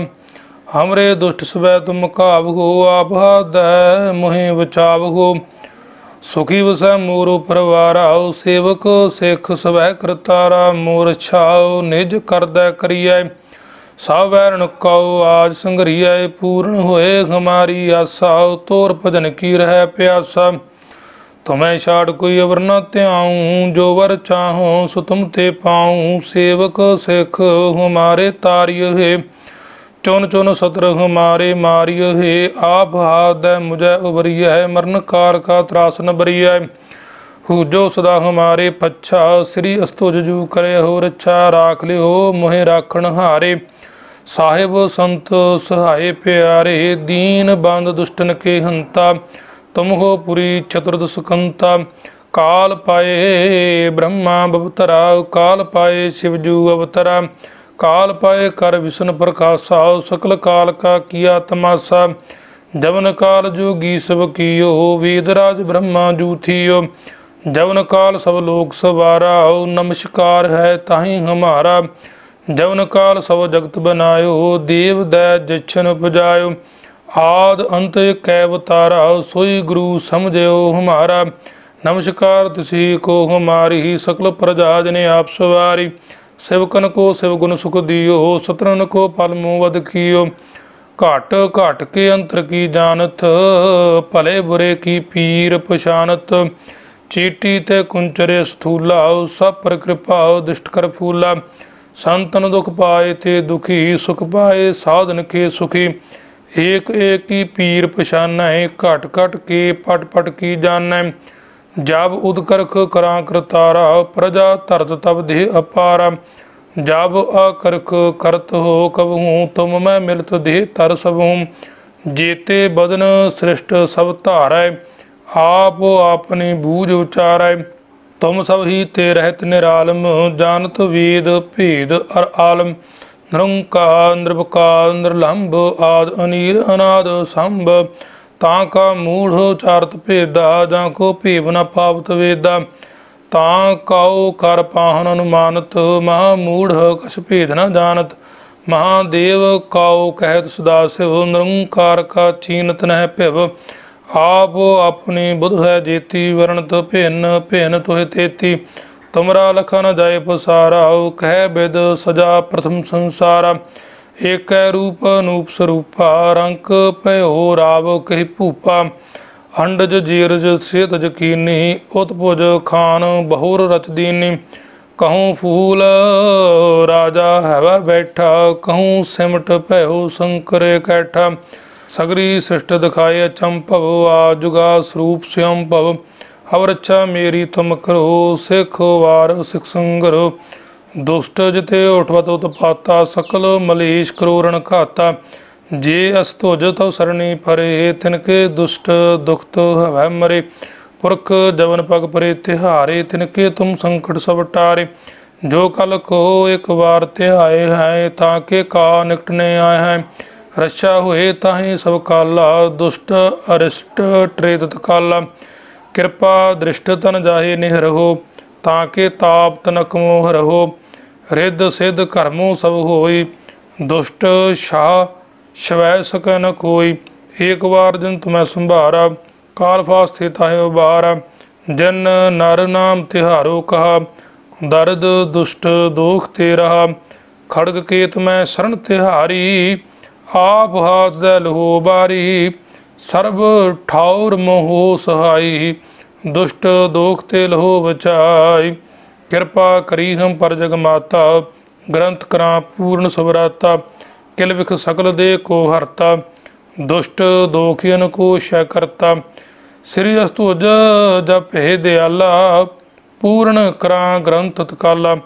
ਹਮਰੇ ਦੁਸ਼ਟ ਸਵੈ ਤੁਮ ਕਾਬ ਹੋ, ਆਪ ਹਾਦੈ ਮੋਹਿ ਬਚਾਵ ਹੋ। ਸੁਖੀ ਵਸੈ ਮੋਰ ਪਰਵਾਰਾ ਸੇਵਕ ਸਿੱਖ ਸਵੈ ਕਰਤਾਰਾ ਮੋਰ ਨਿਜ ਕਰਦੈ ਕਰੀਐ। ਸਭ ਵੈਰਣ ਕਉ ਆਜ ਸੰਗਰੀਐ ਪੂਰਨ ਹੋਏ ਹਮਾਰੀ ਆਸਾ ਤੋਰ ਭਜਨ ਕੀ ਰਹਿ ਪਿਆਸਾ। ਤੁਮੈ ਛਾੜ ਕੋਈ ਅਵਰ ਨ ਧਿਆਉ, ਜੋ ਵਰ ਚਾਹੋ ਸੋ ਤੁਮ ਤੇ ਪਾਉ। ਸੇਵਕ ਸਿੱਖ, ਹਮਾਰੇ ਤਾਰਿਯ ਹੈ ਚੁਨ ਚੁਨ ਸਤਰ ਹਮਾਰੇ ਮਾਰਿਯ ਹੈ ਆਪ ਹਾਦੈ ਮੁਝੈ ਉਬਰੀਐ ਮਰਨ ਕਾਰ ਕਾ ਤਰਾਸ ਬਰੀਐ ਹੂ ਸਦਾ ਹਮਾਰੇ ਪੱਛਾ, ਸ੍ਰੀ ਅਸਤੁ ਜੂ ਕਰੇ ਹੋ ਰੱਛਾ ਰਾਖ ਲਿਓ, ਮੋਹਿ ਰਾਖਣ ਹਾਰੇ। ਸਾਹਿਬ ਸੰਤ ਸਹਾਏ ਪਿਆਰੇ, ਦੀਨ ਬੰਦ ਦੁਸ਼ਟਨ ਕੇ ਹੰਤਾ, ਤੁਮ ਹੋ ਪੁਰੀ ਚਤੁਰਦ ਸੁਕੰਤਾ। ਕਾਲ ਪਾਏ ਬ੍ਰਹਮਾ ਬਵਤਰਾ, ਕਾਲ ਪਾਏ ਸ਼ਿਵਜੂ ਅਵਤਰਾ। ਕਾਲ ਪਾਏ ਕਰ ਵਿਸ਼ਨ ਪ੍ਰਕਾਸ਼ਾ ਸਕਲ ਕਾਲ ਕਾ ਕੀਆ ਤਮਾਸਾ। ਜਵਨ ਕਾਲ ਜੋਗੀ ਸਭ ਕੀਓ, ਵੇਦ ਰਾਜ ਬ੍ਰਹਮਾ ਜੂਥੀਓ। ਜਵਨ ਕਾਲ ਸਭ ਲੋਕ ਸਵਾਰਾ ਨਮਸਕਾਰ ਹੈ ਤਾਹੀ ਹਮਾਰਾ। ਜਵਨ ਕਾਲ ਸਭ ਜਗਤ ਬਨਾਇਓ, ਦੇਵ ਦੈ ਜਛਨ ਉਪਜਾਇਓ। ਆਦ ਅੰਤ ਕੈ ਅਵਤਾਰਾ ਸੋਈ ਗੁਰੂ ਸਮਝਿਓ ਹਮਾਰਾ। ਨਮਸਕਾਰ ਤਿਸੀ ਕੋ ਹਮਾਰੀ, ਸਕਲ ਪ੍ਰਜਾ ਜਨੇ ਆਪ ਸਵਾਰੀ। ਸਿਵਕਨ ਕੋ, ਸਿਵ ਗੁਣ ਸੁਖ ਦਿਓ ਸਤਰਨ ਕੋ ਪਲ ਮੂਹ ਵਦ ਕੀਓ। ਘਟ ਘਟ ਕੇ ਅੰਤਰ ਕੀ ਜਾਣਤ, ਭਲੇ ਬੁਰੇ ਕੀ ਪੀਰ ਪਛਾਨਤ। ਚੀਟੀ ਤੇ ਕੁੰਚਰੇ ਸਥੂਲਾ, ਸਭ ਪਰ ਕਿਰਪਾ ਦਿਸ਼ਟ ਕਰ ਫੂਲਾ। ਸੰਤਨ ਦੁਖ ਪਾਏ ਤੇ ਦੁਖੀ, ਸੁਖ ਪਾਏ ਸਾਧਨ ਕੇ ਸੁਖੀ। ਏਕ ਏਕ ਹੀ ਪੀਰ ਪਛਾਨੈ, ਘਟ ਘਟ ਕੇ ਪਟ ਪਟ ਕੀ ਜਾਣੈ। ਜਬ ਉਦਕਰਖ ਕਰਾਂ ਕਰਤਾਰਾ, ਪ੍ਰਜਾ ਧਰਤ ਤਬ ਦੇਹ ਅਪਾਰਾ। ਜਬ ਆਕਰਖ ਕਰਤ ਹੋ ਕਬਹੂ, ਤੁਮ ਮੈਂ ਮਿਲਤ ਦੇਹ ਤਰ ਸਭੂ। ਜੀਤੇ ਬਦਨ ਸ੍ਰਿਸ਼ਟ ਸਭ ਧਾਰੈ, ਆਪ ਆਪਣੀ ਬੂਝ ਉਚਾਰੈ। ਤੁਮ ਸਭ ਹੀ ਤੇ ਰਹਿਤ ਨਿਰਾਲਮ, ਜਾਣਤ ਵੇਦ ਭੇਦ ਅਰ ਆਲਮ। ਨਿਰੰਕਾਰ, ਨਿਰਵਕਾਰ, ਨਿਰਲੰਭ ਆਦ ਅਨੀਰ ਅਨਾਦ ਸੰਭ। ਤਾਂ ਕਾ ਮੂੜ ਚਾਰਤ ਭੇਦਾ ਜਾਂ ਕੋ ਭੇਵ ਨ ਪਾਵਤ ਵੇਦਾ ਤਾਂ ਕਉ ਕਰ ਪਾਹਨ ਅਨੁਮਾਨਤ, ਮਹਾ ਮੂੜ ਕਛ ਭੇਦ ਨ ਜਾਣਤ ਮਹਾਦੇਵ ਕਉ ਕਹਿਤ ਸਦਾ ਸਿਵ, ਨਿਰੰਕਾਰ ਕਾ ਚੀਨਤ ਨਹਿ ਭਿਵ, ਆਪ ਆਪਣੀ ਬੁਧ ਹੈ ਜੇਤੀ, ਵਰਣਤ ਭਿੰਨ ਭਿੰਨ ਤੋਹਿ ਤੇਤੀ, ਤੁਮਰਾ ਲਖਨ ਜਾਏ ਪਸਾਰਾ ਕਹਿ ਬਿਦ ਸਜਾ ਪ੍ਰਥਮ ਸੰਸਾਰਾ ਏਕੈ ਰੂਪ ਅਨੂਪ ਸਰੂਪਾ, ਰੰਕ ਭਇਓ ਰਾਵ ਕਹਿ ਭੂਪਾ, ਅੰਡਜ ਜੀਰਜ ਸੇਤ ਜਕੀਨੀ ਉਤਪੁਜ ਖਾਨ ਬਹੁਰ ਰਚ ਦੀਨੀ ਕਹੂੰ ਫੂਲ ਰਾਜਾ ਹੈਵਾ ਬੈਠਾ, ਕਹੂੰ ਸਿਮਟ ਭਇਓ ਸੰਕਰੇ ਕੈਠਾ, ਸਗਰੀ ਸ੍ਰਿਸ਼ਟ ਦਿਖਾਏ ਚੰਭਵ ਆ ਜੁਗਾ ਸਰੂਪ ਸਿਅੰ ਭਵ ਹਵ ਮੇਰੀ ਤੁਮ ਕਰੋ ਸਿਖ ਵਾਰ ਸਿਖ ਸੰਗਰੋ ਦੁਸ਼ਟ ਜਿਤੇ ਉਠਵਤ ਉਤਪਾਤਾ ਸਕਲ ਮਲੇਸ਼ ਕਰੋਰਣ ਘਾਤਾ। ਜੇ ਅਸ ਤੁਜ ਤਉ ਸਰਣੀ ਪਰੇ ਤਿਨਕੇ ਦੁਸ਼ਟ ਦੁਖਤ ਹਵੈ ਮਰੇ। ਪੁਰਖ ਜਵਨ ਪਗ ਪਰੇ, ਤਿਹਾਰੇ ਤਿਨਕੇ ਤੁਮ ਸੰਕਟ ਸਭ ਟਾਰੇ। ਜੋ ਕਲ ਕੋ ਇੱਕ ਵਾਰ ਧਿਆਏ ਹੈ, ਤਾਂ ਕੇ ਕਾ ਨਿਕਟਨੇ ਆਏ ਹੈ। ਰਛਾ ਹੋਏ ਤਾਹੀ ਸਭ ਕਾਲਾ, ਦੁਸ਼ਟ ਅਰਿਸ਼ਟ ਟ੍ਰੇਦਤ ਕਾਲਾ। ਕਿਰਪਾ ਦ੍ਰਿਸ਼ਟ ਤਨ ਜਾਹੇ ਨਿਹਰਹੋ, ਤਾਂ ਕੇ ਤਾਪ ਤਨਕ ਮੋਹ ਰਹੋ। ਰਿੱਧ ਸਿੱਧ ਕਰਮੋ ਸਭ ਹੋਈ, ਦੁਸ਼ਟ ਸ਼ਾ ਸ਼ਵੈ ਸਕੈ ਨ ਕੋਈ। ਏਕ ਵਾਰ ਜਨ ਤੁਮੈ ਸੰਭਾਰਾ, ਕਾਲ ਫਾਸਤੇ ਤਾਹਿ ਉਬਾਰਾ। ਜਨ ਨਰ ਨਾਮ ਤਿਹਾਰੋ ਕਹਾ, ਦਰਦ ਦੁਸ਼ਟ ਦੋਖ ਤੇ ਰਹਾ। ਖੜਗ ਕੇਤ ਮੈਂ ਸ਼ਰਨ ਤਿਹਾਰੀ, ਆਪ ਹਾਥ ਦੇ ਲਹੋ ਬਾਰੀ। ਸਰਬ ਠਾਉਰ ਮੋਹ ਸਹਾਈ, ਦੁਸ਼ਟ ਦੋਖ ਤੇ ਲਹੋ ਬਚਾਈ। ਕਿਰਪਾ ਕਰੀ ਹਮ ਪਰ ਜਗ ਮਾਤਾ, ਗ੍ਰੰਥ ਕਰਾਂ ਪੂਰਨ ਸੁਭਰਾਤਾ ਕਿਲ ਵਿਖ ਸਕਲ ਦੇ ਕੋ ਹਰਤਾ, ਦੁਸ਼ਟ ਦੋਖੀਨ ਕੋ ਸ਼ੈ ਕਰਤਾ, ਸ੍ਰੀ ਅਸਤੁਜ ਜਪੇ ਦਿਆਲਾ, ਪੂਰਨ ਕਰਾਂ ਗ੍ਰੰਥ ਤਕਾਲਾ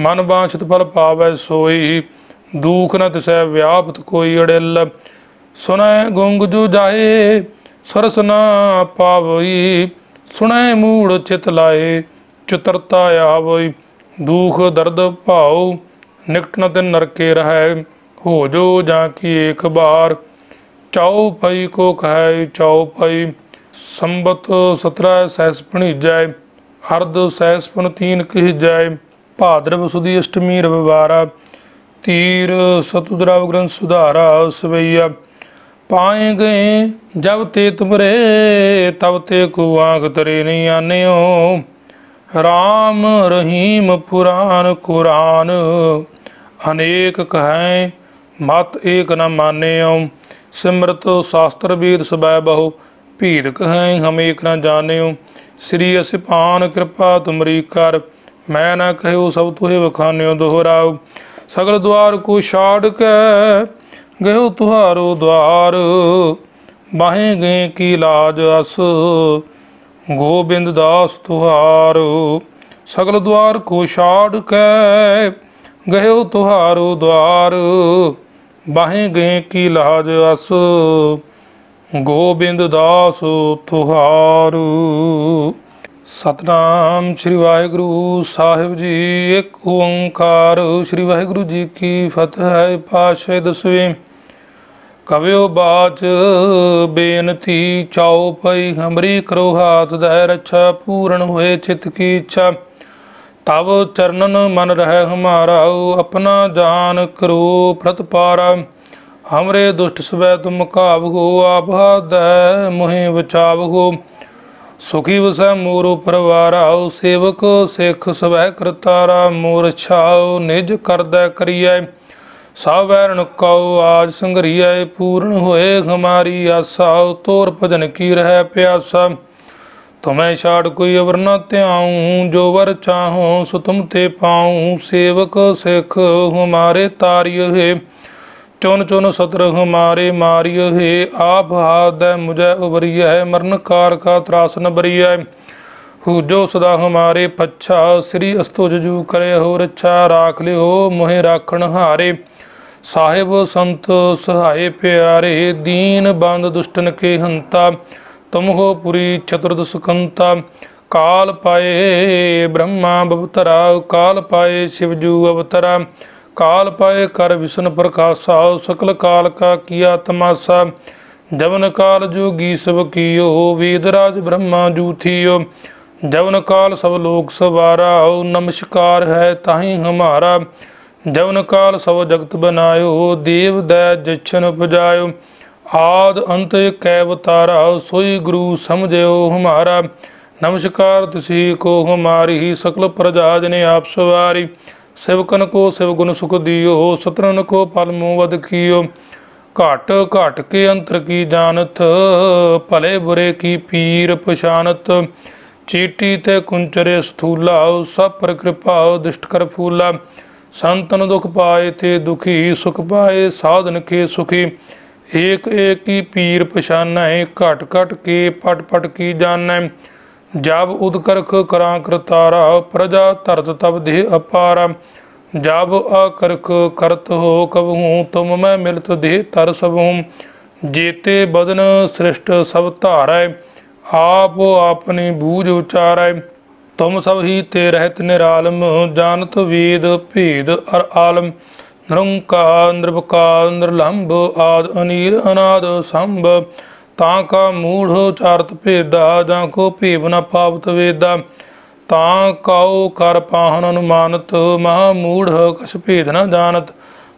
ਮਨ ਬਾਛਤ ਫਲ ਪਾਵੈ ਸੋਈ, ਦੂਖ ਨ ਤਿਸੈ ਵਿਆਪਤ ਕੋਈ ਅੜਿਲ, ਸੁਣੈ ਗੁੰਗ ਜੂ ਜਾਏ, ਸਰਸ ਨਾ ਪਾਵਈ, ਸੁਣੈ ਮੂੜ ਚਿਤ ਲਾਏ ਚਤਰਤਾ ਆਵਈ, ਦੁਖ ਦਰਦ ਭਾਉ, ਨਿਕਟ ਨ ਤਿਨ ਨਰਕੇ ਰਹੈ, ਹੋ ਜੋ ਜਾਂ ਕੀ ਏਕ ਬਾਰ। ਚਾਉ ਪਈ ਕੋ ਕਹੈ, ਚਾਉ ਪਈ ਸੰਬਤ 17 ਸੈਸ ਭਣੀਜੈ ਅਰਧ ਸੈਸ ਪਨ ਤੀਨ ਕਹਿ ਜਾਏ ਭਾਦਰਵ ਸੁਦੀ ਅਸ਼ਟਮੀ ਰਵਿਵਾਰਾ, ਤੀਰ ਸਤੁਦਰਾਵ ਗ੍ਰੰਥ ਸੁਧਾਰਾ ਸਵਈਆ। ਪਾਏ ਗਏ ਜਬ ਤੇ ਤੁਮਰੇ, ਤਬ ਤੇ ਕੋ ਆਖ ਤਰੇ ਨਹੀਂ ਆਨਿਓ। ਰਾਮ ਰਹੀਮ ਪੁਰਾਨ ਕੁਰਾਨ। ਅਨੇਕ ਕਹੈ, ਮਤ ਏਕ ਨ ਮਾਨਿਓ। ਸਿਮਰਤ ਸ਼ਾਸਤਰ ਵੀਰ ਸਬੈ ਬਹੁ। ਭੀਰ ਕਹੈ, ਹਮ ਏਕ ਨ ਜਾਣਿਓ। ਸ੍ਰੀ ਅਸਿਪਾਨ ਕਿਰਪਾ ਤੁਮਰੀ ਕਰ। ਮੈਂ ਨਾ ਕਹਿਓ ਸਭ ਤੁਹੇ ਵਖਾਨਿਓ ਦੋਹਰਾਓ। ਸਗਲ ਦੁਆਰ ਕੋ ਛਾੜ ਕੇ ਗਇਓ ਤੁਹਾਰੋ ਦੁਆਰ। ਬਾਹੇ ਗਏ ਕੀ ਲਾਜ ਅਸ। ਗੋਬਿੰਦ ਦਾਸ ਤੁਹਾਰ, ਸਗਲ ਦੁਆਰ ਕੋ ਛਾੜ ਕੇ ਗਇਓ ਤੁਹਾਰੋ ਦਵਾਰ ਬਾਹੇ ਗਏ ਕੀ ਲਾਜ ਅਸ। ਗੋਬਿੰਦ ਦਾਸ ਤੁਹਾਰ, ਸਤਨਾਮ ਸ੍ਰੀ ਵਾਹਿਗੁਰੂ ਸਾਹਿਬ ਜੀ, ਇੱਕ ਓੰਕਾਰ। ਸ੍ਰੀ ਵਾਹਿਗੁਰੂ ਜੀ ਕੀ ਫਤਿਹ ਪਾਸ਼ੇ ਦਸਵੇਂ ਕਵਿਓ ਬਾਚ, ਬੇਨਤੀ ਚਾਉ ਪਈ ਹਮਰੀ ਕਰੋ ਹਾਥ ਦੈ ਰੱਛਾ, ਪੂਰਨ ਹੋਏ ਚਿਤ ਕੀ ਇੱਛਾ। ਤਬ ਚਰਨਨ ਮਨ ਰਹਿ ਹਮਾਰਾ, ਆਪਣਾ ਜਾਨ ਕਰੋ ਪ੍ਰਤਪਾਰਾ। ਹਮਰੇ ਦੁਸ਼ਟ ਸਵੈ ਤੁਮ ਹੋ ਆਪ ਹਾਦੈ ਮੁਹਿ ਬਚਾਵਗੋ ਸੁਖੀ ਵਸੈ ਮੋਰੋ ਪਰਵਾਰਾ, ਸੇਵਕ ਸਿੱਖ ਸਵੈ ਕਰਤਾਰਾ। ਮੋਰ ਛਾਉ ਨਿਜ ਕਰਦਾ ਕਰੀਐ। ਸਭ ਵੈਰਣ ਕਉ ਆਜ ਸੰਗਰੀਐ ਪੂਰਨ ਹੋਏ ਹਮਾਰੀ ਆਸਾ ਤੋਰ ਭਜਨ ਕੀ ਰਹਿ ਪਿਆਸਾ। ਤੁਮੈ ਛਾੜ ਕੋਈ ਅਵਰ ਨ ਧਿਆਉ, ਜੋ ਵਰ ਚਾਹੋ ਸੋ ਤੁਮ ਤੇ ਪਾਉ। ਸੇਵਕ ਸਿੱਖ ਹਮਾਰੇ ਤਾਰਿਯ ਹੈ, ਚੁਨ ਚੁਨ ਸਤਰ ਹਮਾਰੇ ਮਾਰਿਯ ਹੈ। ਆਪ ਹਾਦੈ ਮੁਝੈ ਉਬਰੀਐ, ਮਰਨ ਕਾਰ ਕਾ ਤਰਾਸ ਨ ਬਰੀਐ। ਹੂ ਸਦਾ ਹਮਾਰੇ ਪੱਛਾ, ਸ੍ਰੀ ਅਸਤੁਜ ਜੂ ਕਰੇ ਹੋ ਰੱਛਾ ਰਾਖ ਲਿਓ ਮੋਹਿ ਰਾਖਣ ਹਾਰੇ। ਸਾਹਿਬ ਸੰਤ ਸਹਾਏ ਪਿਆਰੇ, ਦੀਨ ਬੰਦ ਦੁਸ਼ਟਨ ਕੇ ਹੰਤਾ ਤੁਮ ਹੋ ਪੁਰੀ ਚਤੁਰਦ ਕੰਤਾ ਕਾਲ ਪਾਏ ਬ੍ਰਹਮਾ ਬਵਤਰਾ, ਕਾਲ ਪਾਏ ਸ਼ਿਵਜੂ ਅਵਤਰਾ। ਕਾਲ ਪਾਏ ਕਰ ਵਿਸ਼ਨ ਪ੍ਰਕਾਸ਼ਾ, ਸਕਲ ਕਾਲ ਕਾ ਕੀਆ ਤਮਾਸਾ। ਜਵਨ ਕਾਲ ਜੋਗੀ ਸਭ ਕੀਓ, ਵੇਦ ਰਾਜ ਬ੍ਰਹਮਾ ਜੂਥੀਓ ਜਵਨ ਕਾਲ ਸਭ ਲੋਕ ਸਵਾਰਾ ਨਮਸਕਾਰ ਹੈ ਤਾਹੀ ਹਮਾਰਾ। ਜਵਨ ਕਾਲ ਸਭ ਜਗਤ ਬਨਾਇਓ, ਦੇਵ ਦੈ ਜਛਨ ਉਪਜਾਇਓ। ਆਦ ਅੰਤ ਕੈ ਅਵਤਾਰਾ, ਸੋਈ ਗੁਰੂ ਸਮਝਿਓ ਹਮਾਰਾ। ਨਮਸਕਾਰ ਤੁਸੀਂ ਕੋ ਹਮਾਰੀ, ਸਕਲ ਪ੍ਰਜਾ ਜਨੇ ਆਪ ਸਵਾਰੀ। ਸਿਵਕਨ ਕੋ ਸਿਵ ਗੁਣ ਸੁਖ ਦਿਓ ਸਤਰਨ ਕੋ ਪਲ ਮੂਹ ਵਦ ਕੀਓ। ਘਟ ਘਟ ਕੇ ਅੰਤਰ ਕੀ ਜਾਣਤ, ਭਲੇ ਬੁਰੇ ਕੀ ਪੀਰ ਪਛਾਨਤ। ਚੀਟੀ ਤੇ ਕੁੰਚਰੇ ਸਥੂਲਾ, ਸਭ ਪਰ ਕਿਰਪਾ ਦਿਸ਼ਟ ਕਰ ਫੂਲਾ। ਸੰਤਨ ਦੁਖ ਪਾਏ ਤੇ ਦੁਖੀ ਸੁਖ ਪਾਏ, ਸਾਧਨ ਕੇ ਸੁਖੀ। ਏਕ ਏਕ ਕੀ ਪੀਰ ਪਛਾਨੈ, ਘਟ ਘਟ ਕੇ ਪਟ ਪਟ ਕੀ ਜਾਣੈ। ਜਬ ਉਦਕਰਖ ਕਰਾਂ ਕਰਤਾਰਾ, ਪ੍ਰਜਾ ਧਰਤ ਤਬ ਦੇਹ ਅਪਾਰਾ। ਜਬ ਆਕਰਖ ਕਰਤ ਹੋ ਕਬਹੂ, ਤੁਮ ਮੈਂ ਮਿਲਤ ਦੇਹ ਤਰ ਸਭੂ। ਜੀਤੇ ਬਦਨ ਸ੍ਰਿਸ਼ਟ ਸਭ ਧਾਰੈ, ਆਪ ਆਪਣੀ ਬੂਝ ਉਚਾਰੈ। ਤੁਮ ਸਭ ਹੀ ਤੇ ਰਹਿਤ ਨਿਰਾਲਮ, ਜਾਣਤ ਵੇਦ, ਭੇਦ, ਅਰ ਆਲਮ। ਨਿਰੰਕਾਰ ਨਿਰਭਕਾਰ ਨਿਰਲੰਭ, ਆਦ, ਅਨੀਲ, ਅਨਾਦ, ਸੰਭ। ਤਾਂ ਕਾ ਮੂੜ ਚਾਰਤ ਭੇਦਾ, ਜਾਂ ਕੋ ਭੇਵ ਨ ਪਾਵਤ ਵੇਦਾ। ਤਾਂ ਕਾਉ ਕਰ ਪਾਹਨ ਅਨੁਮਾਨਤ, ਮਹਾ ਮੂੜ ਕਛ ਭੇਦ ਨ ਜਾਣਤ।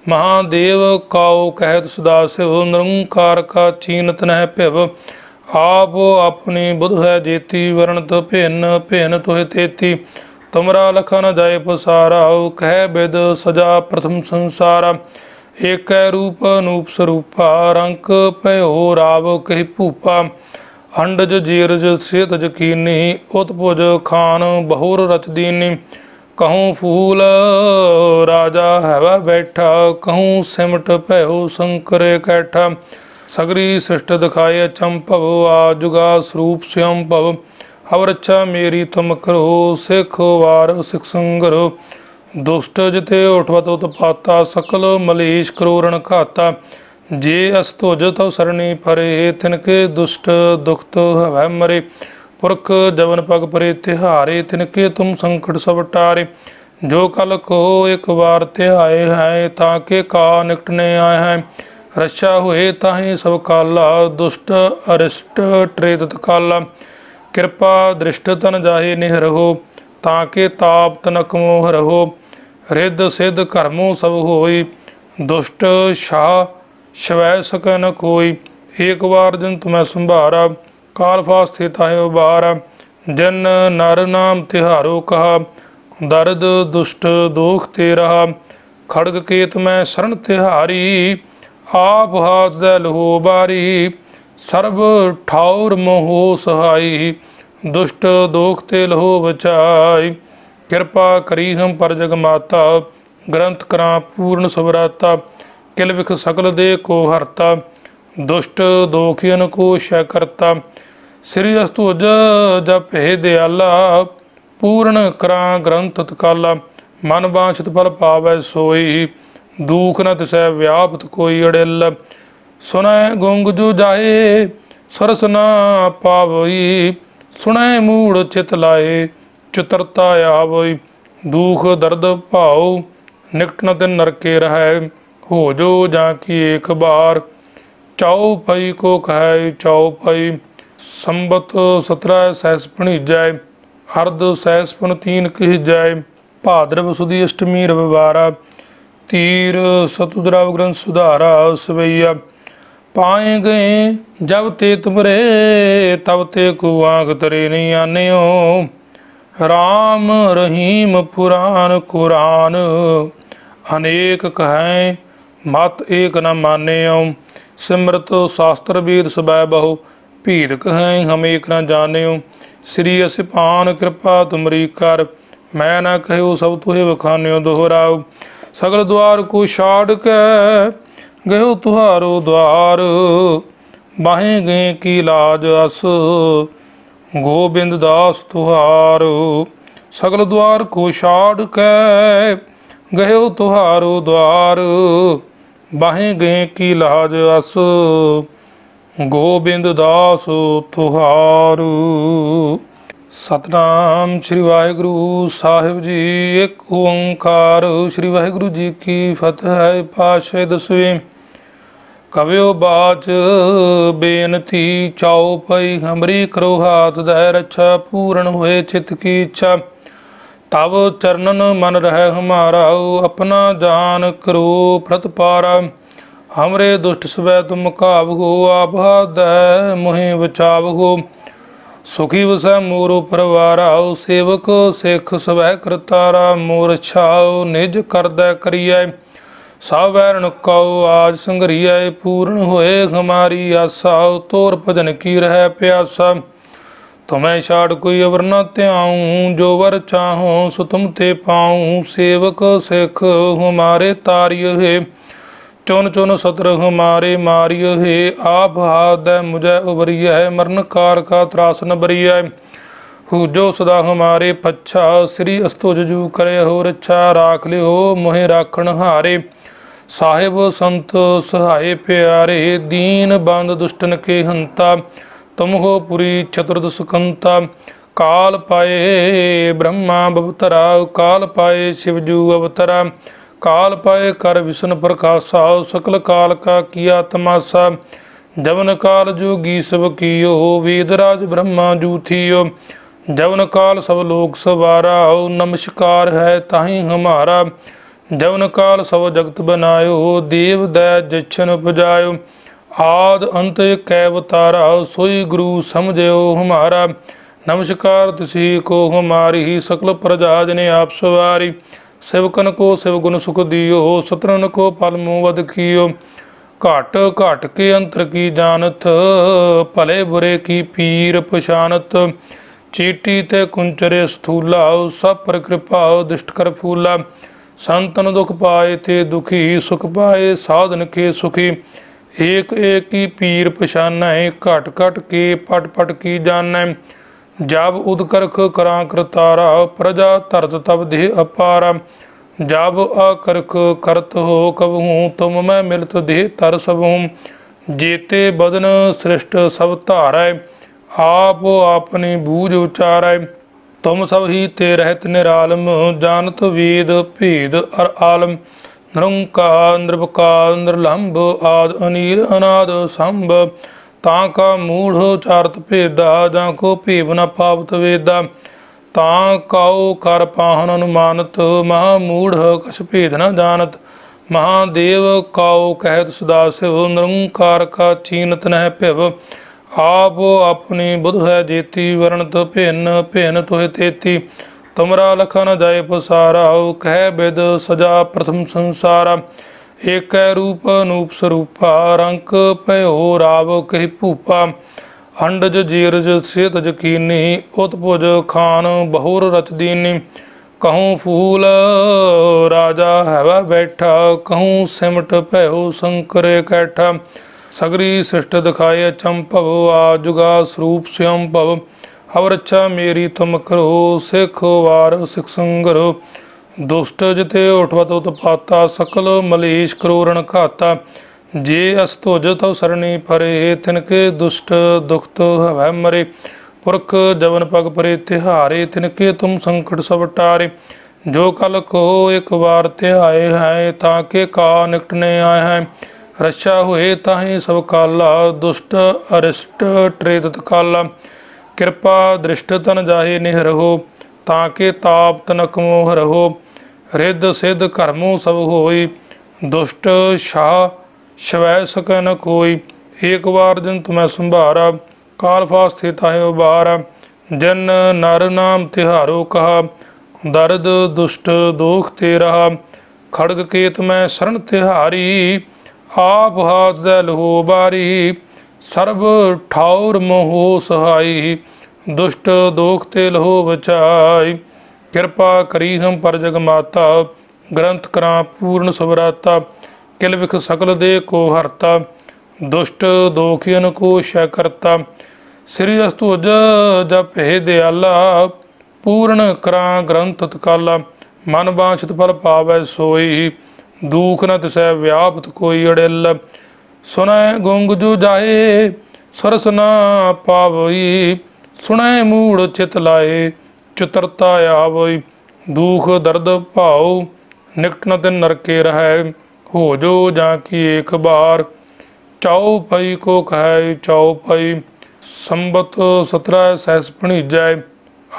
ਮਹਾਦੇਵ ਕਾਉ ਕਹਿਤ ਸਦਾ ਸਿਵ, ਨਿਰੰਕਾਰ ਕਾ ਚੀਨਤ ਨਹਿ ਭਿਵ। ਆਪ ਆਪਣੀ ਬੁੱਧ ਹੈ ਜੇਤੀ ਵਰਣਤ ਭਿੰਨ ਭਿੰਨ ਤੋਹਿ ਤੇਤੀ। ਤੁਮਰਾ ਲਖਨ ਜਾਏ ਪਸਾਰਾ ਕਹਿ ਬਿਦ ਸਜਾ ਪ੍ਰਥਮ ਸੰਸਾਰਾ। ਏਕੈ ਰੂਪ ਅਨੂਪ ਸਰੂਪਾ, ਰੰਕ ਭਇਓ ਰਾਵ ਕਹਿ ਭੂਪਾ। ਅੰਡਜ ਜੀਰਜ ਸੇਤ ਜਕੀਨੀ ਉਤਪੁਜ ਖਾਨ ਬਹੁਰ ਰਚ ਦੀਨੀ। ਕਹੂੰ ਫੂਲ ਰਾਜਾ ਹੈਵਾ ਬੈਠਾ, ਕਹੂੰ ਸਿਮਟ ਭਇਓ ਸੰਕਰੇ ਕੈਠਾ। ਸਗਰੀ ਸ੍ਰਿਸ਼ਟ ਦਿਖਾਏ ਚੰਭਵ ਆ ਜੁਗਾ ਸਰੂਪ ਸਿਅੰ ਭਵ। ਅਵਰ ਅੱਛਾ ਮੇਰੀ ਤੁਮ ਕਰੋ, ਸਿਖ ਵਾਰ ਸਿਖ ਸੰਗਰੋ। ਦੁਸ਼ਟ ਜਿਤੇ ਉਠਵਤ ਉਤਪਾਤਾ ਸਕਲ ਮਲੇਸ਼ ਕਰੋਰਣ ਘਾਤਾ। ਜੇ ਅਸ ਤੁਜ ਤਉ ਸਰਣੀ ਪਰੇ ਤਿਨਕੇ ਦੁਸ਼ਟ ਦੁਖਤ ਹਵੈ ਮਰੇ। ਪੁਰਖ ਜਵਨ ਪਗ ਪਰੇ, ਤਿਹਾਰੇ ਤਿਨਕੇ ਤੁਮ ਸੰਕਟ ਸਭ ਟਾਰੇ। ਜੋ ਕਲ ਕੋ ਇੱਕ ਵਾਰ ਧਿਆਏ ਹੈ, ਤਾਂ ਕੇ ਕਾ ਨਿਕਟ ਨੇ ਆਏ ਹੈ। ਰੱਛਾ ਹੋਏ ਤਾਹੀ ਸਭ ਕਾਲਾ, ਦੁਸ਼ਟ ਅਰਿਸ਼ਟ ਟ੍ਰੇਤ ਕਾਲਾ ਕਿਰਪਾ ਦ੍ਰਿਸ਼ਟ ਤਨ ਜਾਹੇ ਨਿਹ ਰਹੋ, ਤਾਂ ਕੇ ਤਾਪ ਤਨਕ ਮੋਹ ਰਹੋ ਰਿੱਧ ਸਿੱਧ ਕਰਮੋ ਸਭ ਹੋਈ, ਦੁਸ਼ਟ ਸ਼ਾ ਸ਼ਵੈ ਸਕੈ ਨ ਕੋਈ। ਏਕ ਵਾਰ ਜਨ ਤੁਮੈ ਸੰਭਾਰਾ, ਕਾਲ ਫਾਸਤੇ ਤਾਹਿ ਉਬਾਰ। ਜਨ ਨਰ ਨਾਮ ਤਿਹਾਰੋ ਕਹਾ, ਦਰਦ ਦੁਸ਼ਟ ਦੋਖ ਤੇ ਰਹਾ। ਖੜਗ ਕੇਤ ਮੈਂ ਸ਼ਰਨ ਤਿਹਾਰੀ ਆਪ ਹਾਥ ਦੇ ਲਹੋ ਬਾਰੀ ਸਰਬ ਠੌਰ ਮੋਹ ਸਹਾਈ, ਦੁਸ਼ਟ ਦੋਖ ਤੇ ਲਹੋ ਬਚਾਈ। ਕਿਰਪਾ ਕਰੀ ਹਮ ਪਰ ਜਗ ਮਾਤਾ, ਗ੍ਰੰਥ ਕਰਾਂ ਪੂਰਨ ਸਵਰਾਤਾ, ਕਿਲ ਵਿਖ ਸਕਲ ਦੇ ਕੋ ਹਰਤਾ, ਦੁਸ਼ਟ ਦੋਖੀਨ ਕੋ ਸ਼ੈ ਕਰਤਾ। ਸ੍ਰੀ ਅਸਤੁਜ ਜਪੇ ਦਿਆਲਾ, ਪੂਰਨ ਕਰਾਂ ਗ੍ਰੰਥ ਤਕਾਲਾ ਮਨ ਬਾਛਤ ਫਲ ਪਾਵੈ ਸੋਈ। ਦੂਖ ਨ ਤਿਸੈ ਵਿਆਪਤ ਕੋਈ ਅੜਿਲ। ਸੁਣੈ ਗੁੰਗ ਜੂ ਜਾਏ, ਸਰਸ ਨਾ ਪਾਵਈ। ਸੁਣੈ ਮੂੜ ਚਿਤ ਲਾਏ, ਚਤਰਤਾ ਆਵਈ। ਦੁਖ ਦਰਦ ਭਾਉ, ਨਿਕਟ ਨ ਤਿਨ ਨਰਕੇ ਰਹੈ। ਹੋ ਜੋ ਜਾਂ ਕੀ ਏਕ ਬਾਰ। ਚਾਉ ਪਈ ਕੋ ਕਹੈ, ਚਾਉ ਪਈ ਸੰਬਤ 17 ਸੈਸ ਭਣੀਜੈ। ਹਰਦ ਸੈਸ ਪਨ ਤੀਨ ਕਹਿ ਜਾਏ ਭਾਦਰਵ ਸੁਦੀ ਅਸ਼ਟਮੀ ਰਵਿਵਾਰਾ। ਤੀਰ ਸਤੁਦਰਾਵ ਗ੍ਰੰਥ ਸੁਧਾਰਾ, ਸਵਈਆ ਪਾਏ ਗਏ, ਜਬ ਤੇ ਤੁਮਰੇ, ਤਬ ਤੇ ਕੋ ਆਖ ਤਰੇ ਨਹੀਂ ਆਨਿਓ। ਰਾਮ ਰਹੀਮ ਪੁਰਾਨ ਕੁਰਾਨ, ਅਨੇਕ ਕਹੈ, ਮਤ ਏਕ ਨ ਮਾਨਿਓ। ਸਿਮਰਤ ਸ਼ਾਸਤਰ ਵੇਦ ਸਬੈ ਬਹੁ ਭੀਰ ਕਹੈ, ਹਮ ਏਕ ਨ ਜਾਣਿਓ। ਸ੍ਰੀ ਅਸਿਪਾਨ ਕਿਰਪਾ ਤੁਮਰੀ ਕਰ, ਮੈਂ ਨਾ ਕਹਿਓ ਸਭ ਤੁਹੇ ਵਖਾਨਿਓ ਦੁਹਰਾਓ। ਸਗਲ ਦੁਆਰ ਕੋ ਛਾੜ ਕੇ ਗਇਓ ਤੁਹਾਰੋ ਦੁਆਰ। ਬਾਹੇ ਗਏ ਕੀ ਲਾਜ ਅਸ, ਗੋਬਿੰਦ ਦਾਸ ਤੁਹਾਰ। ਸਗਲ ਦੁਆਰ ਕੋ ਛਾੜ ਕੇ ਗਇਓ ਤੁਹਾਰੋ ਦਵਾਰ ਬਾਹੇ ਗਏ ਕੀ ਲਾਜ ਅਸ, ਗੋਬਿੰਦ ਦਾਸ ਤੁਹਾਰੂ। ਸਤਨਾਮ ਸ੍ਰੀ ਵਾਹਿਗੁਰੂ ਸਾਹਿਬ ਜੀ, ਇੱਕ ਓੰਕਾਰ ਸ੍ਰੀ ਵਾਹਿਗੁਰੂ ਜੀ ਕੀ ਫਤਿਹ ਪਾਸ਼ੇ ਦਸਵੇਂ। ਕਵਿਓ ਬਾਚ, ਬੇਨਤੀ ਚਾਉ ਪਈ, ਹਮਰੀ ਕਰੋ ਹਾਥ ਦੈ ਰੱਛਾ, ਪੂਰਨ ਹੋਏ ਚਿਤ ਕੀ ਇੱਛਾ। ਤਬ ਚਰਨਨ ਮਨ ਰਹਿ ਹਮਾਰਾ, ਆਪਣਾ ਜਾਨ ਕਰੋ ਪ੍ਰਤਪਾਰਾ। ਹਮਰੇ ਦੁਸ਼ਟ ਸਵੈ ਤੁਮ ਕਾਬਹੋ ਆਪ ਦੈ ਮੋਹਿ ਬਚਾਵਹੋ ਸੁਖੀ ਵਸੈ ਮੋਰੋ ਪਰਵਾਰਾ ਸੇਵਕ, ਸਿੱਖ ਸਵੈ ਕਰਤਾਰਾ ਮੋਰ ਛਾਉ ਨਿਜ ਕਰਦੈ ਕਰੀਐ। ਸਾਵੈਰਣ ਕਉ ਆਜ ਸੰਗਰੀਐ ਪੂਰਨ ਹੋਏ ਹਮਾਰੀ ਆਸਾ। ਤੋਰ ਭਜਨ ਕੀ ਰਹਿ ਪਿਆਸਾ। ਤੁਮੈ ਛਾੜ ਕੋਈ ਅਵਰ ਨ ਧਿਆਉ, ਜੋ ਵਰ ਚਾਹੋ ਸੋ ਤੁਮ ਤੇ ਪਾਉ। ਸੇਵਕ, ਸਿੱਖ, ਹਮਾਰੇ ਤਾਰਿਯ ਹੈ ਚੁਨ ਚੁਨ ਸਤਰ ਹਮਾਰੇ ਮਾਰਿਯ ਹੈ, ਆਪ ਹਾਦੈ ਮੁਝੈ ਉਬਰੀਐ ਮਰਨ ਕਾਰ ਕਾ ਤਰਾਸ ਨ ਬਰੀਐ ਹੂ ਸਦਾ ਹਮਾਰੇ ਪੱਛਾ, ਸ੍ਰੀ ਅਸਤੋ ਜਜੂ ਕਰੇ ਹੋ ਰੱਛਾ ਰਾਖ ਲਿਓ, ਮੋਹਿ ਰਾਖਣ ਹਾਰੇ। ਸਾਹਿਬ ਸੰਤ ਸਹਾਏ ਪਿਆਰੇ, ਦੀਨ ਬੰਦ ਦੁਸ਼ਟਨ ਕੇ ਹੰਤਾ, ਤੁਮ ਹੋ ਪੁਰੀ ਚਤੁਰਦ ਸੁਕੰਤਾ। ਕਾਲ ਪਾਏ ਬ੍ਰਹਮਾ ਬਵਤਰਾ, ਕਾਲ ਪਾਏ ਸ਼ਿਵਜੂ ਅਵਤਰਾ। ਕਾਲ ਪਾਏ ਕਰ ਵਿਸ਼ਨ ਪ੍ਰਕਾਸ਼ਾ, ਸਕਲ ਕਾਲ ਕਾ ਕੀਆ ਤਮਾਸਾ। ਜਵਨ ਕਾਲ ਜੋਗੀ ਸਭ ਕੀਓ, ਵੇਦ ਰਾਜ ਬ੍ਰਹਮਾ ਜੂਥੀਓ। ਜਵਨ ਕਾਲ ਸਭ ਲੋਕ ਸਵਾਰਾ ਹੋ ਨਮਸਕਾਰ ਹੈ ਤਾਹੀ ਹਮਾਰਾ। ਜਵਨ ਕਾਲ ਸਭ ਜਗਤ ਬਨਾਇਓ, ਦੇਵ ਦੈ ਜਛਨ ਉਪਜਾਇਓ। ਆਦ ਅੰਤ ਕੈ ਅਵਤਾਰਾ, ਸੋਈ ਗੁਰੂ ਸਮਝਿਓ ਹਮਾਰਾ। ਨਮਸਕਾਰ ਤੁਸੀਂ ਕੋ ਹਮਾਰੀ, ਸਕਲ ਪ੍ਰਜਾ ਜਨੇ ਆਪ ਸਵਾਰੀ। ਸਿਵਕਨ ਕੋ ਸਿਵ ਗੁਣ ਸੁਖ ਦਿਓ ਸਤਰਨ ਕੋ ਪਲ ਮੂਹ ਵਦ ਕੀਓ। ਘਟ ਘਟ ਕੇ ਅੰਤਰ ਕੀ ਜਾਣਤ, ਭਲੇ ਬੁਰੇ ਕੀ ਪੀਰ ਪਛਾਨਤ। ਚੀਟੀ ਤੇ ਕੁੰਚਰੇ ਸਥੂਲਾ, ਸਭ ਪਰ ਕਿਰਪਾ ਦੁਸ਼ਟ ਕਰ ਫੂਲਾ। ਸੰਤਨ ਦੁਖ ਪਾਏ ਤੇ ਦੁਖੀ ਸੁਖ ਪਾਏ, ਸਾਧਨ ਕੇ ਸੁਖੀ। ਏਕ ਏਕ ਕੀ ਪੀਰ ਪਛਾਨੈ, ਘਟ ਘਟ ਕੇ ਪਟ ਪਟ ਕੀ ਜਾਣੈ। ਜਬ ਉਦਕਰਖ ਕਰਾਂ ਕਰਤਾਰਾ, ਪ੍ਰਜਾ ਧਰਤ ਤਬ ਦੇਹ ਅਪਾਰਾ। ਜਬ ਆਕਰਖ ਕਰਤ ਹੋ ਕਬਹੂ, ਤੁਮ ਮੈਂ ਮਿਲਤ ਦੇਹ ਤਰ ਸਭੂ। ਜੀਤੇ ਬਦਨ ਸ੍ਰਿਸ਼ਟ ਸਭ ਧਾਰੈ, ਆਪ ਆਪਣੀ ਬੂਝ ਉਚਾਰੈ। ਤੁਮ ਸਭ ਹੀ ਤੇ ਰਹਿਤ ਨਿਰਾਲਮ, ਜਾਣਤ ਵੇਦ ਭੇਦ ਅਰ ਆਲਮ। ਨਿਰੰਕਾਰ ਨਿਰਭਕਾਰ ਨਿਰਲੰਭ ਆਦ ਅਨੀਲ ਅਨਾਦ ਸੰਭ। ਤਾਂ ਕਾ ਮੂੜ ਚਾਰਤ ਭੇਦਾ, ਜਾਂ ਕੋ ਭੇਵ ਨ ਪਾਵਤ ਵੇਦਾ। ਤਾਂ ਕਾਉ ਕਰ ਪਾਹਨ ਅਨੁਮਾਨਤ, ਮਹਾ ਮੂੜ ਕਛ ਭੇਦ ਨ ਜਾਣਤ। ਮਹਾਦੇਵ ਕਾਉ ਕਹਿਤ ਸਦਾ ਸਿਵ, ਨਿਰੰਕਾਰ ਕਾ ਚੀਨਤ ਨਹਿ ਭਿਵ। ਆਪ ਆਪਣੀ ਬੁਧ ਹੈ ਜੇਤੀ, ਵਰਣਤ ਭਿੰਨ ਭਿੰਨ ਤੋਹਿ ਤੇਤੀ। ਤੁਮਰਾ ਲਖਨ ਜਾਏ ਪਸਾਰਾ ਕਹਿ ਬਿਦ ਸਜਾ ਪ੍ਰਥਮ ਸੰਸਾਰਾ। ਏਕੈ ਰੂਪ ਅਨੂਪ ਸਰੂਪਾ, ਰੰਕ ਭਇਓ ਰਾਵ ਕਹਿ ਭੂਪਾ। ਅੰਡਜ ਜੀਰਜ ਸੇਤ ਜਕੀਨੀ ਉਤਪੁਜ ਖਾਨ ਬਹੁਰ ਰਚ ਦੀਨੀ ਕਹੂੰ ਫੂਲ ਰਾਜਾ ਹੈਵਾ ਬੈਠਾ, ਕਹੂੰ ਸਿਮਟ ਭਇਓ ਸੰਕਰੇ ਕੈਠਾ। ਸਗਰੀ ਸ੍ਰਿਸ਼ਟ ਦਿਖਾਏ ਚੰਪਵ ਆ ਜੁਗਾ ਸਰੂਪ ਸਿਅੰ ਭਵ। ਹਵ ਰੱਛਾ ਮੇਰੀ ਤੁਮ ਕਰੋ ਸਿਖ ਵਾਰ ਸਿਖ ਸੰਗਰੋ। ਦੁਸ਼ਟ ਜਿਤੇ ਉਠਵਤ ਉਤਪਾਤਾ, ਸਕਲ ਮਲੇਸ਼ ਕਰੋਰਣ ਘਾਤਾ। ਜੇ ਅਸ ਤੁਜ ਤਉ ਸਰਣੀ ਪਰੇ ਤਿਨਕੇ ਦੁਸ਼ਟ ਦੁਖਤ ਹਵੈ ਮਰੇ। ਪੁਰਖ ਜਵਨ ਪਗ ਪਰੇ, ਤਿਹਾਰੇ ਤਿਨਕੇ ਤੁਮ ਸੰਕਟ ਸਭ ਟਾਰੇ। ਜੋ ਕਲ ਕੋ ਇੱਕ ਵਾਰ ਧਿਆਏ ਹੈ, ਤਾਂ ਕੇ ਕਾ ਨਿਕਟ ਨੇ ਆਏ ਹੈ। ਰਛਾ ਹੋਏ ਤਾਹੀ ਸਭ ਕਾਲਾ, ਦੁਸ਼ਟ ਅਰਿਸ਼ਟ ਟ੍ਰੇਦਤ ਕਾਲਾ ਕਿਰਪਾ ਦ੍ਰਿਸ਼ਟ ਤਨ ਜਾਹੇ ਨਿਹ ਰਹੋ, ਤਾਂ ਕੇ ਤਾਪ ਤਨਕ ਮੋਹ ਰਹੋ। ਰਿੱਧ ਸਿੱਧ ਕਰਮੋ ਸਭ ਹੋਈ ਦੁਸ਼ਟ ਸ਼ਾ ਸ਼ਵੈ ਸਕੈ ਨ ਕੋਈ, ਏਕ ਵਾਰ ਜਨ ਤੁਮੈ ਸੰਭਾਰਾ, ਕਾਲ ਫਾਸਤੇ ਤਾਹਿ ਉਬਾਰਾ, ਜਨ ਨਰ ਨਾਮ ਤਿਹਾਰੋ ਕਹਾ, ਦਰਦ ਦੁਸ਼ਟ ਦੋਖ ਤੇ ਰਹਾ, ਖੜਗ ਕੇਤ ਮੈਂ ਸ਼ਰਨ ਤਿਹਾਰੀ, ਆਪ ਹਾਥ ਦੇ ਲਹੋ ਬਾਰੀ ਸਰਬ ਠਾਉਰ ਮੋਹ ਸਹਾਈ, ਦੁਸ਼ਟ ਦੋਖ ਤੇ ਲਹੋ ਬਚਾਈ, ਕਿਰਪਾ ਕਰੀ ਹਮ ਪਰ ਜਗ ਮਾਤਾ, ਗ੍ਰੰਥ ਕਰਾਂ ਪੂਰਨ ਸਵਰਾਤਾ ਕਿਲ ਵਿਖ ਸਕਲ ਦੇ ਕੋ ਹਰਤਾ, ਦੁਸ਼ਟ ਦੋਖੀਨ ਕੋ ਸ਼ੈ ਕਰਤਾ। ਸ੍ਰੀ ਅਸਤੁਜ ਜਪੇ ਦਿਆਲਾ, ਪੂਰਨ ਕਰਾਂ ਗ੍ਰੰਥ ਤਕਾਲਾ ਮਨ ਬਾਛਤ ਫਲ ਪਾਵੈ ਸੋਈ, ਦੂਖ ਨ ਤਿਸੈ ਵਿਆਪਤ ਕੋਈ ਅੜਿਲ। ਸੁਣੈ ਗੁੰਗ ਜੋ ਜਾਏ, ਸਰਸ ਨਾ ਪਾਵਈ। ਸੁਣੈ ਮੂੜ ਚਿਤ ਲਾਏ, ਚਤਰਤਾ ਆਵਈ। ਦੁਖ ਦਰਦ ਭਾਉ, ਨਿਕਟ ਨ ਤਿਨ ਨਰਕੇ ਰਹੈ। ਹੋ ਜੋ ਜਾਂ ਕੀ ਏਕ ਬਾਰ। ਚਾਉ ਪਈ ਕੋ ਕਹੈ, ਚਾਉ ਪਈ ਸੰਬਤ ਸਤਰੈ ਸਹਿਸ ਭਣੀਜੈ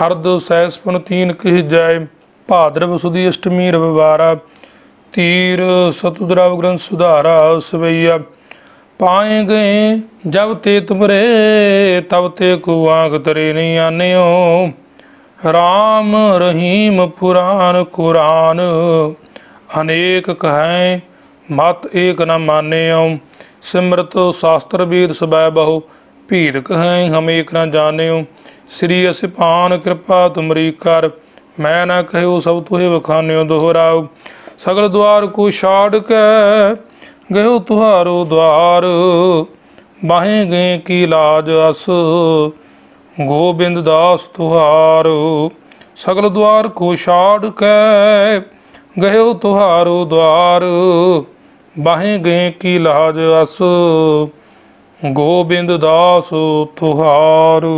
ਅਰਧ ਸਹਿਸ ਪਨ ਤੀਨ ਕਹਿਜੈ, ਭਾਦਰਵ ਸੁਦੀ ਅਸ਼ਟਮੀ ਰਵਿਵਾਰਾ, ਤੀਰ ਸਤੁਦਰਵ ਗ੍ਰੰਥ ਸੁਧਾਰਾ ਸਵਈਆ। ਪਾਏ ਗਏ ਜਬ ਤੇ ਤੁਮਰੇ, ਤਬ ਤੇ ਕੋ ਆਂਖ ਤਰੇ ਨਹੀਂ ਆਨਿਓ। ਰਾਮ ਰਹੀਮ ਪੁਰਾਨ ਕੁਰਾਨ, ਅਨੇਕ ਕਹੈ ਮਤ ਏਕ ਨ ਮਾਨਿਓ, ਸਿਮਰਤ ਸ਼ਾਸਤਰ ਵੇਦ ਸਬੈ ਬਹੁ ਭੀਰ ਕਹੈ ਹਮੇਕ ਏਕ ਨ ਜਾਣਿਓ, ਸ੍ਰੀ ਅਸਿਪਾਨ ਕਿਰਪਾ ਤੁਮਰੀ ਕਰ, ਮੈਂ ਨਾ ਕਹਿਓ ਸਭ ਤੁਹੇ ਵਖਾਨਿਓ ਦੁਹਰਾਓ, ਸਗਲ ਦੁਆਰ ਕੋ ਛਾੜ ਕੇ ਗਇਓ ਤੁਹਾਰੋ ਦੁਆਰ, ਬਾਹੇ ਗਏ ਕੀ ਲਾਜ ਅਸ, ਗੋਬਿੰਦ ਦਾਸ ਤੁਹਾਰ, ਸਗਲ ਦੁਆਰ ਕੋ ਛਾੜ ਕੇ ਗਇਓ ਤੁਹਾਰੋ ਦੁਆਰ। ਬਾਹੇ ਗਏ ਕੀ ਲਾਜ ਅਸ ਗੋਬਿੰਦ ਦਾਸ ਤੁਹਾਰੂ।